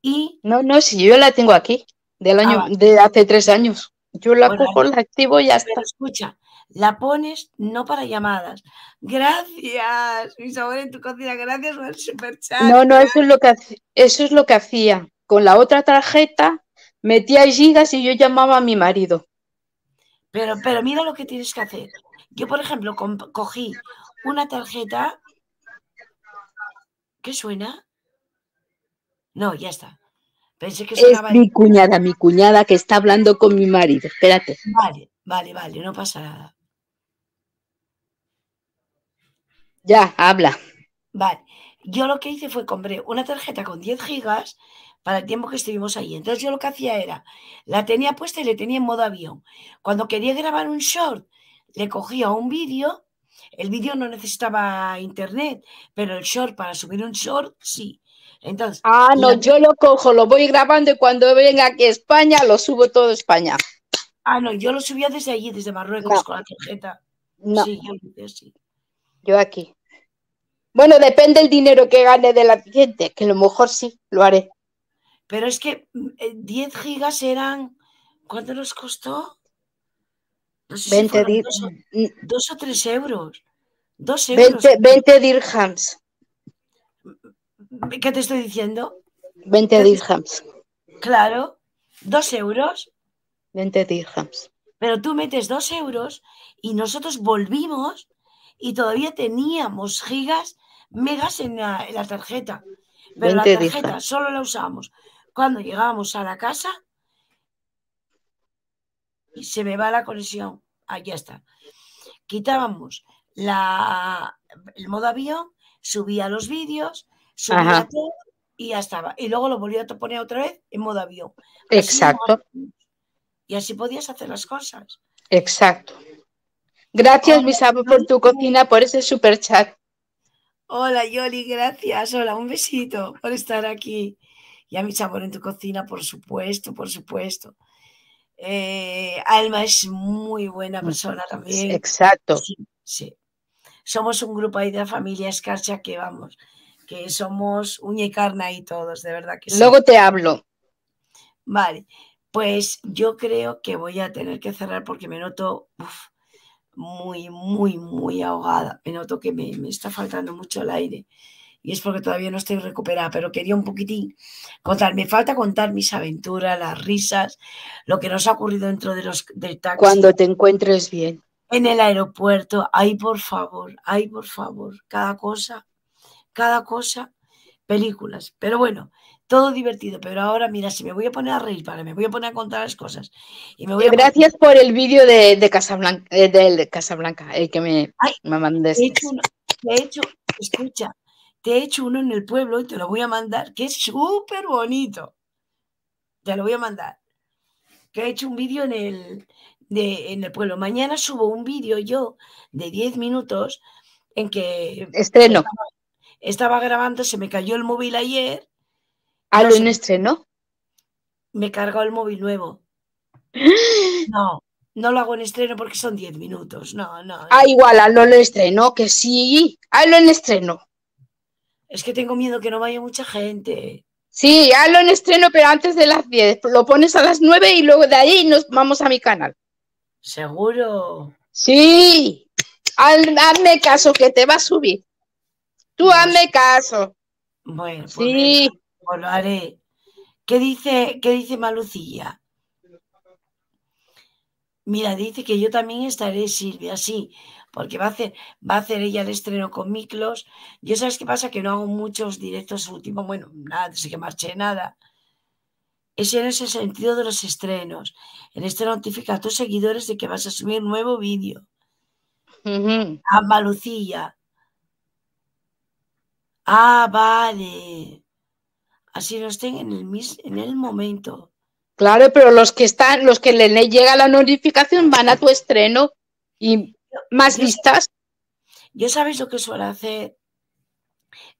Y, no, no, si yo la tengo aquí, del año, ah, de hace tres años. Yo la cojo, la activo y ya está. escucha, la pones no para llamadas. Gracias, mi sabor en tu cocina, gracias por el super chat. No, no, eso es lo que eso es lo que hacía. Con la otra tarjeta metía gigas y yo llamaba a mi marido. Pero, pero mira lo que tienes que hacer. Yo, por ejemplo, cogí una tarjeta. ¿Qué suena? No, ya está es mi cuñada, mi cuñada que está hablando con mi marido. Espérate. Vale, vale, vale, no pasa nada. Ya, habla. Vale. Yo lo que hice fue compré una tarjeta con 10 gigas para el tiempo que estuvimos ahí. Entonces yo lo que hacía era, la tenía puesta y le tenía en modo avión. Cuando quería grabar un short, le cogía un vídeo. El vídeo no necesitaba internet, pero el short para subir un short sí. Entonces, ah, no, yo lo cojo, lo voy grabando y cuando venga aquí a España lo subo todo a España. Ah, no, yo lo subía desde allí, desde Marruecos, con la tarjeta. No. Sí, yo, sí. Yo aquí. Bueno, depende el dinero que gane de la cliente, que a lo mejor sí, lo haré. Pero es que 10 mm, eh, gigas eran. ¿Cuánto nos costó? No sé 20 si dos, o, mm. dos, o, tres euros. Dos euros. 20, 20 dirhams. ¿Qué te estoy diciendo? 20 dirhams. Claro, dos euros. 20 dirhams. Pero tú metes dos euros y nosotros volvimos y todavía teníamos gigas, megas en la, tarjeta. Pero la tarjeta solo la usamos cuando llegábamos a la casa y se me va la conexión. Ahí está. Quitábamos la, el modo avión, subía los vídeos y ya estaba. Y luego lo volví a poner otra vez en modo avión. Exacto. y así podías hacer las cosas. Exacto. Gracias, Misabo, por tu cocina, por ese super chat. Hola, Yoli, gracias. Hola, un besito por estar aquí. Y a mi sabor en tu cocina, por supuesto, por supuesto. Eh, Alma es muy buena persona también. Exacto. Sí, Somos un grupo ahí de la familia Escarcha que vamos, que somos uña y carne ahí todos, de verdad que sí. Luego te hablo. Vale, pues yo creo que voy a tener que cerrar porque me noto muy, muy, muy ahogada. Me noto que me, está faltando mucho el aire y es porque todavía no estoy recuperada, pero quería un poquitín contar. Me falta contar mis aventuras, las risas, lo que nos ha ocurrido dentro de los, del taxi. Cuando te encuentres bien. En el aeropuerto, ay, por favor, ay, por favor, cada cosa cada cosa, películas. Pero bueno, todo divertido. Pero ahora, mira, si me voy a poner a reír, para, me voy a poner a contar las cosas. Y me voy Gracias por el vídeo de, de Casablanca, eh, de Casablanca, el que me, me mandaste. Te he, hecho te he hecho, escucha, te he hecho uno en el pueblo y te lo voy a mandar, que es súper bonito. Te lo voy a mandar. que he hecho un vídeo en el, de, en el pueblo. Mañana subo un vídeo yo de 10 minutos en que Estreno. estaba, estaba grabando, se me cayó el móvil ayer, Hazlo no sé, estreno. me he cargado el móvil nuevo. No, no lo hago en estreno porque son 10 minutos. No, no. Ah, igual, hazlo en estreno, que sí. Hazlo en estreno. Es que tengo miedo que no vaya mucha gente. Sí, hazlo en estreno, pero antes de las 10. Lo pones a las 9 y luego de ahí nos vamos a mi canal. Seguro. Sí. Haz- hazme caso, que te va a subir. Tú hazme caso. Bueno, pues Sí. venga, pues lo haré. ¿Qué dice, qué dice Malucilla? Mira, dice que yo también estaré, Silvia, sí, porque va a hacer, va a hacer ella el estreno con Miklos. Yo sabes qué pasa, que no hago muchos directos últimos, bueno, nada, desde que marché nada. Ese no es el sentido de los estrenos. El estreno notifica a tus seguidores de que vas a subir nuevo vídeo. A Malucilla. Ah, vale. Así no estén en el, mis- en el momento. Claro, pero los que están, los que le le llega la notificación van a tu estreno y más Yo- vistas. Yo sabéis lo que suelo hacer,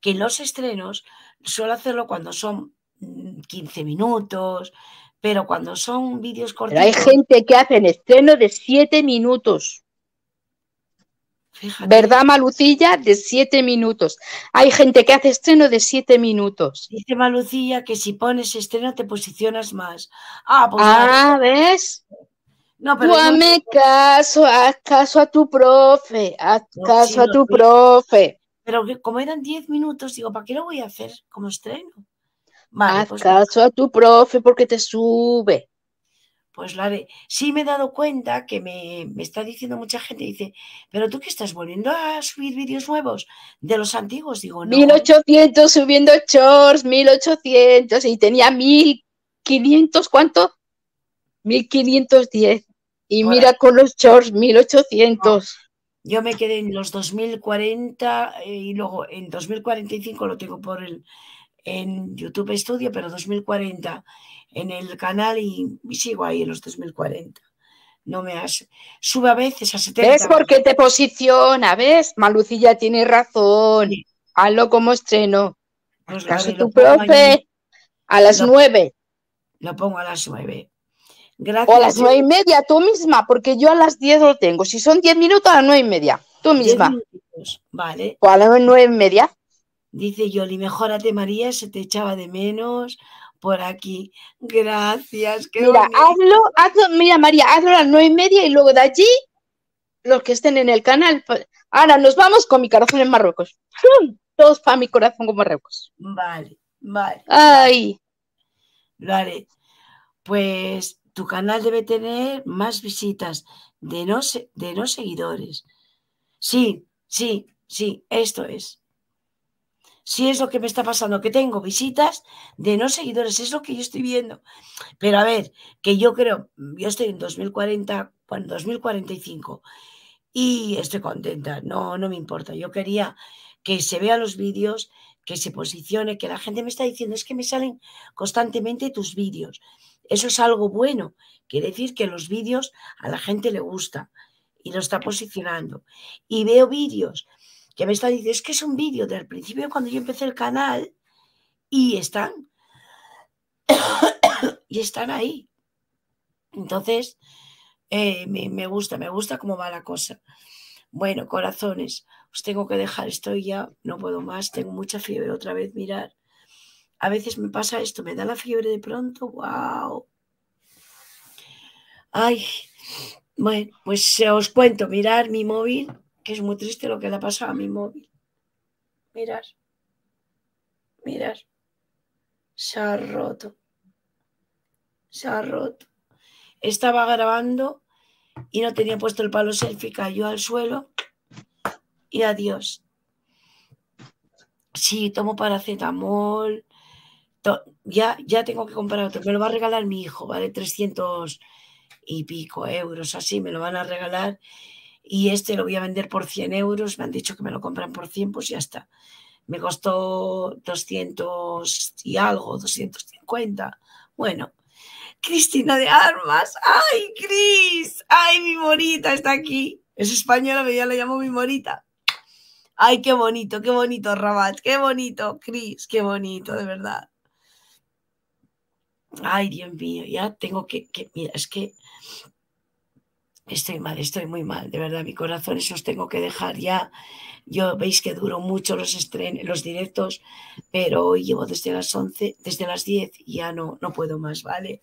que los estrenos suelo hacerlo cuando son mm, 15 minutos, pero cuando son vídeos Pero hay gente que hace estreno de siete minutos. Fíjate, ¿Verdad, Malucilla? De siete minutos. Hay gente que hace estreno de siete minutos. dice Malucilla que si pones estreno te posicionas más. Ah, pues. Ah, ¿ves? No, Tú pero yo, hazme caso, haz caso a tu profe, haz No, caso sí, a tu profe, pero que como eran 10 minutos, digo, ¿para qué lo voy a hacer como estreno? Vale, haz pues, caso a tu profe porque te sube. Pues lo haré. Sí me he dado cuenta que me, me está diciendo mucha gente, dice, pero tú que estás volviendo a subir vídeos nuevos de los antiguos, digo, no. 1800 subiendo shorts, 1800 y tenía 1500, ¿cuánto? 1510. Y mira con los shorts, 1800. Yo me quedé en los 2040 eh, y luego en 2045 lo tengo por el en YouTube Studio, pero 2040 en el canal y, y sigo ahí en los 2040. No me hace. Sube a veces a 70. ¿Ves por qué te posiciona? ¿Ves? Malucilla tiene razón. Sí. Hazlo como estreno. Pues tu profe a las nueve lo pongo a las 9. o a Gracias. las nueve y media, tú misma, porque yo a las diez lo tengo. Si son diez minutos, a las nueve y media, tú misma. Vale. O a las nueve y media. Dice Yoli, mejórate María, se te echaba de menos por aquí. Gracias. qué Mira, hazlo, hazlo, mira María, hazlo a las nueve y media y luego de allí, los que estén en el canal. pues, Ahora nos vamos con mi corazón en Marruecos. Todos para mi corazón con Marruecos. Vale, vale. Ay, Lo haré. Pues tu canal debe tener más visitas de no, de no seguidores. Sí, sí, sí, esto es. Sí es lo que me está pasando, que tengo visitas de no seguidores, es lo que yo estoy viendo. Pero a ver, que yo creo, yo estoy en 2040, bueno, 2045 y estoy contenta, no, no me importa. Yo quería que se vean los vídeos, que se posicione, que la gente me está diciendo, es que me salen constantemente tus vídeos. Eso es algo bueno. Quiere decir que los vídeos a la gente le gusta y lo está posicionando. Y veo vídeos que me están diciendo, es que es un vídeo del principio cuando yo empecé el canal y están, y están ahí. Entonces, eh, me, me gusta, me gusta cómo va la cosa. Bueno, corazones, os tengo que dejar, estoy ya, no puedo más, tengo mucha fiebre otra vez, mirar. A veces me pasa esto, me da la fiebre de pronto, wow. Ay, bueno, pues os cuento, mirar mi móvil, que es muy triste lo que le ha pasado a mi móvil. Mirar, mirar, se ha roto, se ha roto. Estaba grabando y no tenía puesto el palo selfie, cayó al suelo y adiós. Sí, tomo paracetamol, to- ya, ya tengo que comprar otro, me lo va a regalar mi hijo, vale 300 y pico euros, así me lo van a regalar y este lo voy a vender por 100 euros, me han dicho que me lo compran por 100, pues ya está. Me costó 200 y algo, 250. Bueno, Cristina de Armas. ¡Ay, Cris! ¡Ay, mi morita está aquí! Es española, pero ya la llamo mi morita. ¡Ay, qué bonito, qué bonito, Rabat! ¡Qué bonito, Cris! ¡Qué bonito, de verdad! Ay, Dios mío, ya tengo que, que mira, es que estoy mal, estoy muy mal, de verdad, mi corazón, eso os tengo que dejar ya. Yo veis que duro mucho los estrenos, los directos, pero hoy llevo desde las 11, desde las 10 y ya no, no puedo más, ¿vale?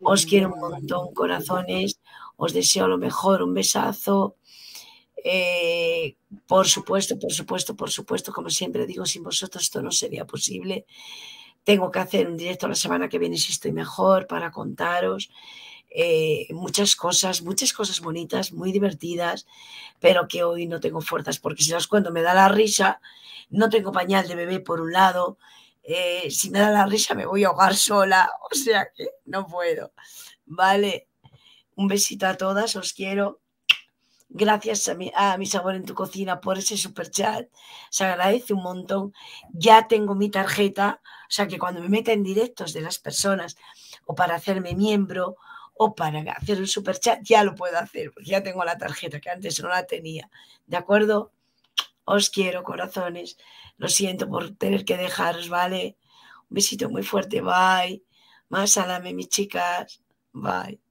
Os quiero un montón, corazones, os deseo lo mejor, un besazo. Eh, por supuesto, por supuesto, por supuesto, como siempre digo, sin vosotros esto no sería posible. Tengo que hacer un directo la semana que viene si estoy mejor para contaros. Eh, muchas cosas, muchas cosas bonitas, muy divertidas, pero que hoy no tengo fuerzas porque si las cuento me da la risa, no tengo pañal de bebé por un lado, eh, si me da la risa me voy a ahogar sola, o sea que no puedo. Vale, un besito a todas, os quiero. Gracias a mi, a mi sabor en tu cocina por ese super chat. Se agradece un montón. Ya tengo mi tarjeta, o sea que cuando me meta en directos de las personas o para hacerme miembro o para hacer un super chat, ya lo puedo hacer, porque ya tengo la tarjeta que antes no la tenía. ¿De acuerdo? Os quiero, corazones. Lo siento por tener que dejaros, ¿vale? Un besito muy fuerte, bye. Más salame, mis chicas. Bye.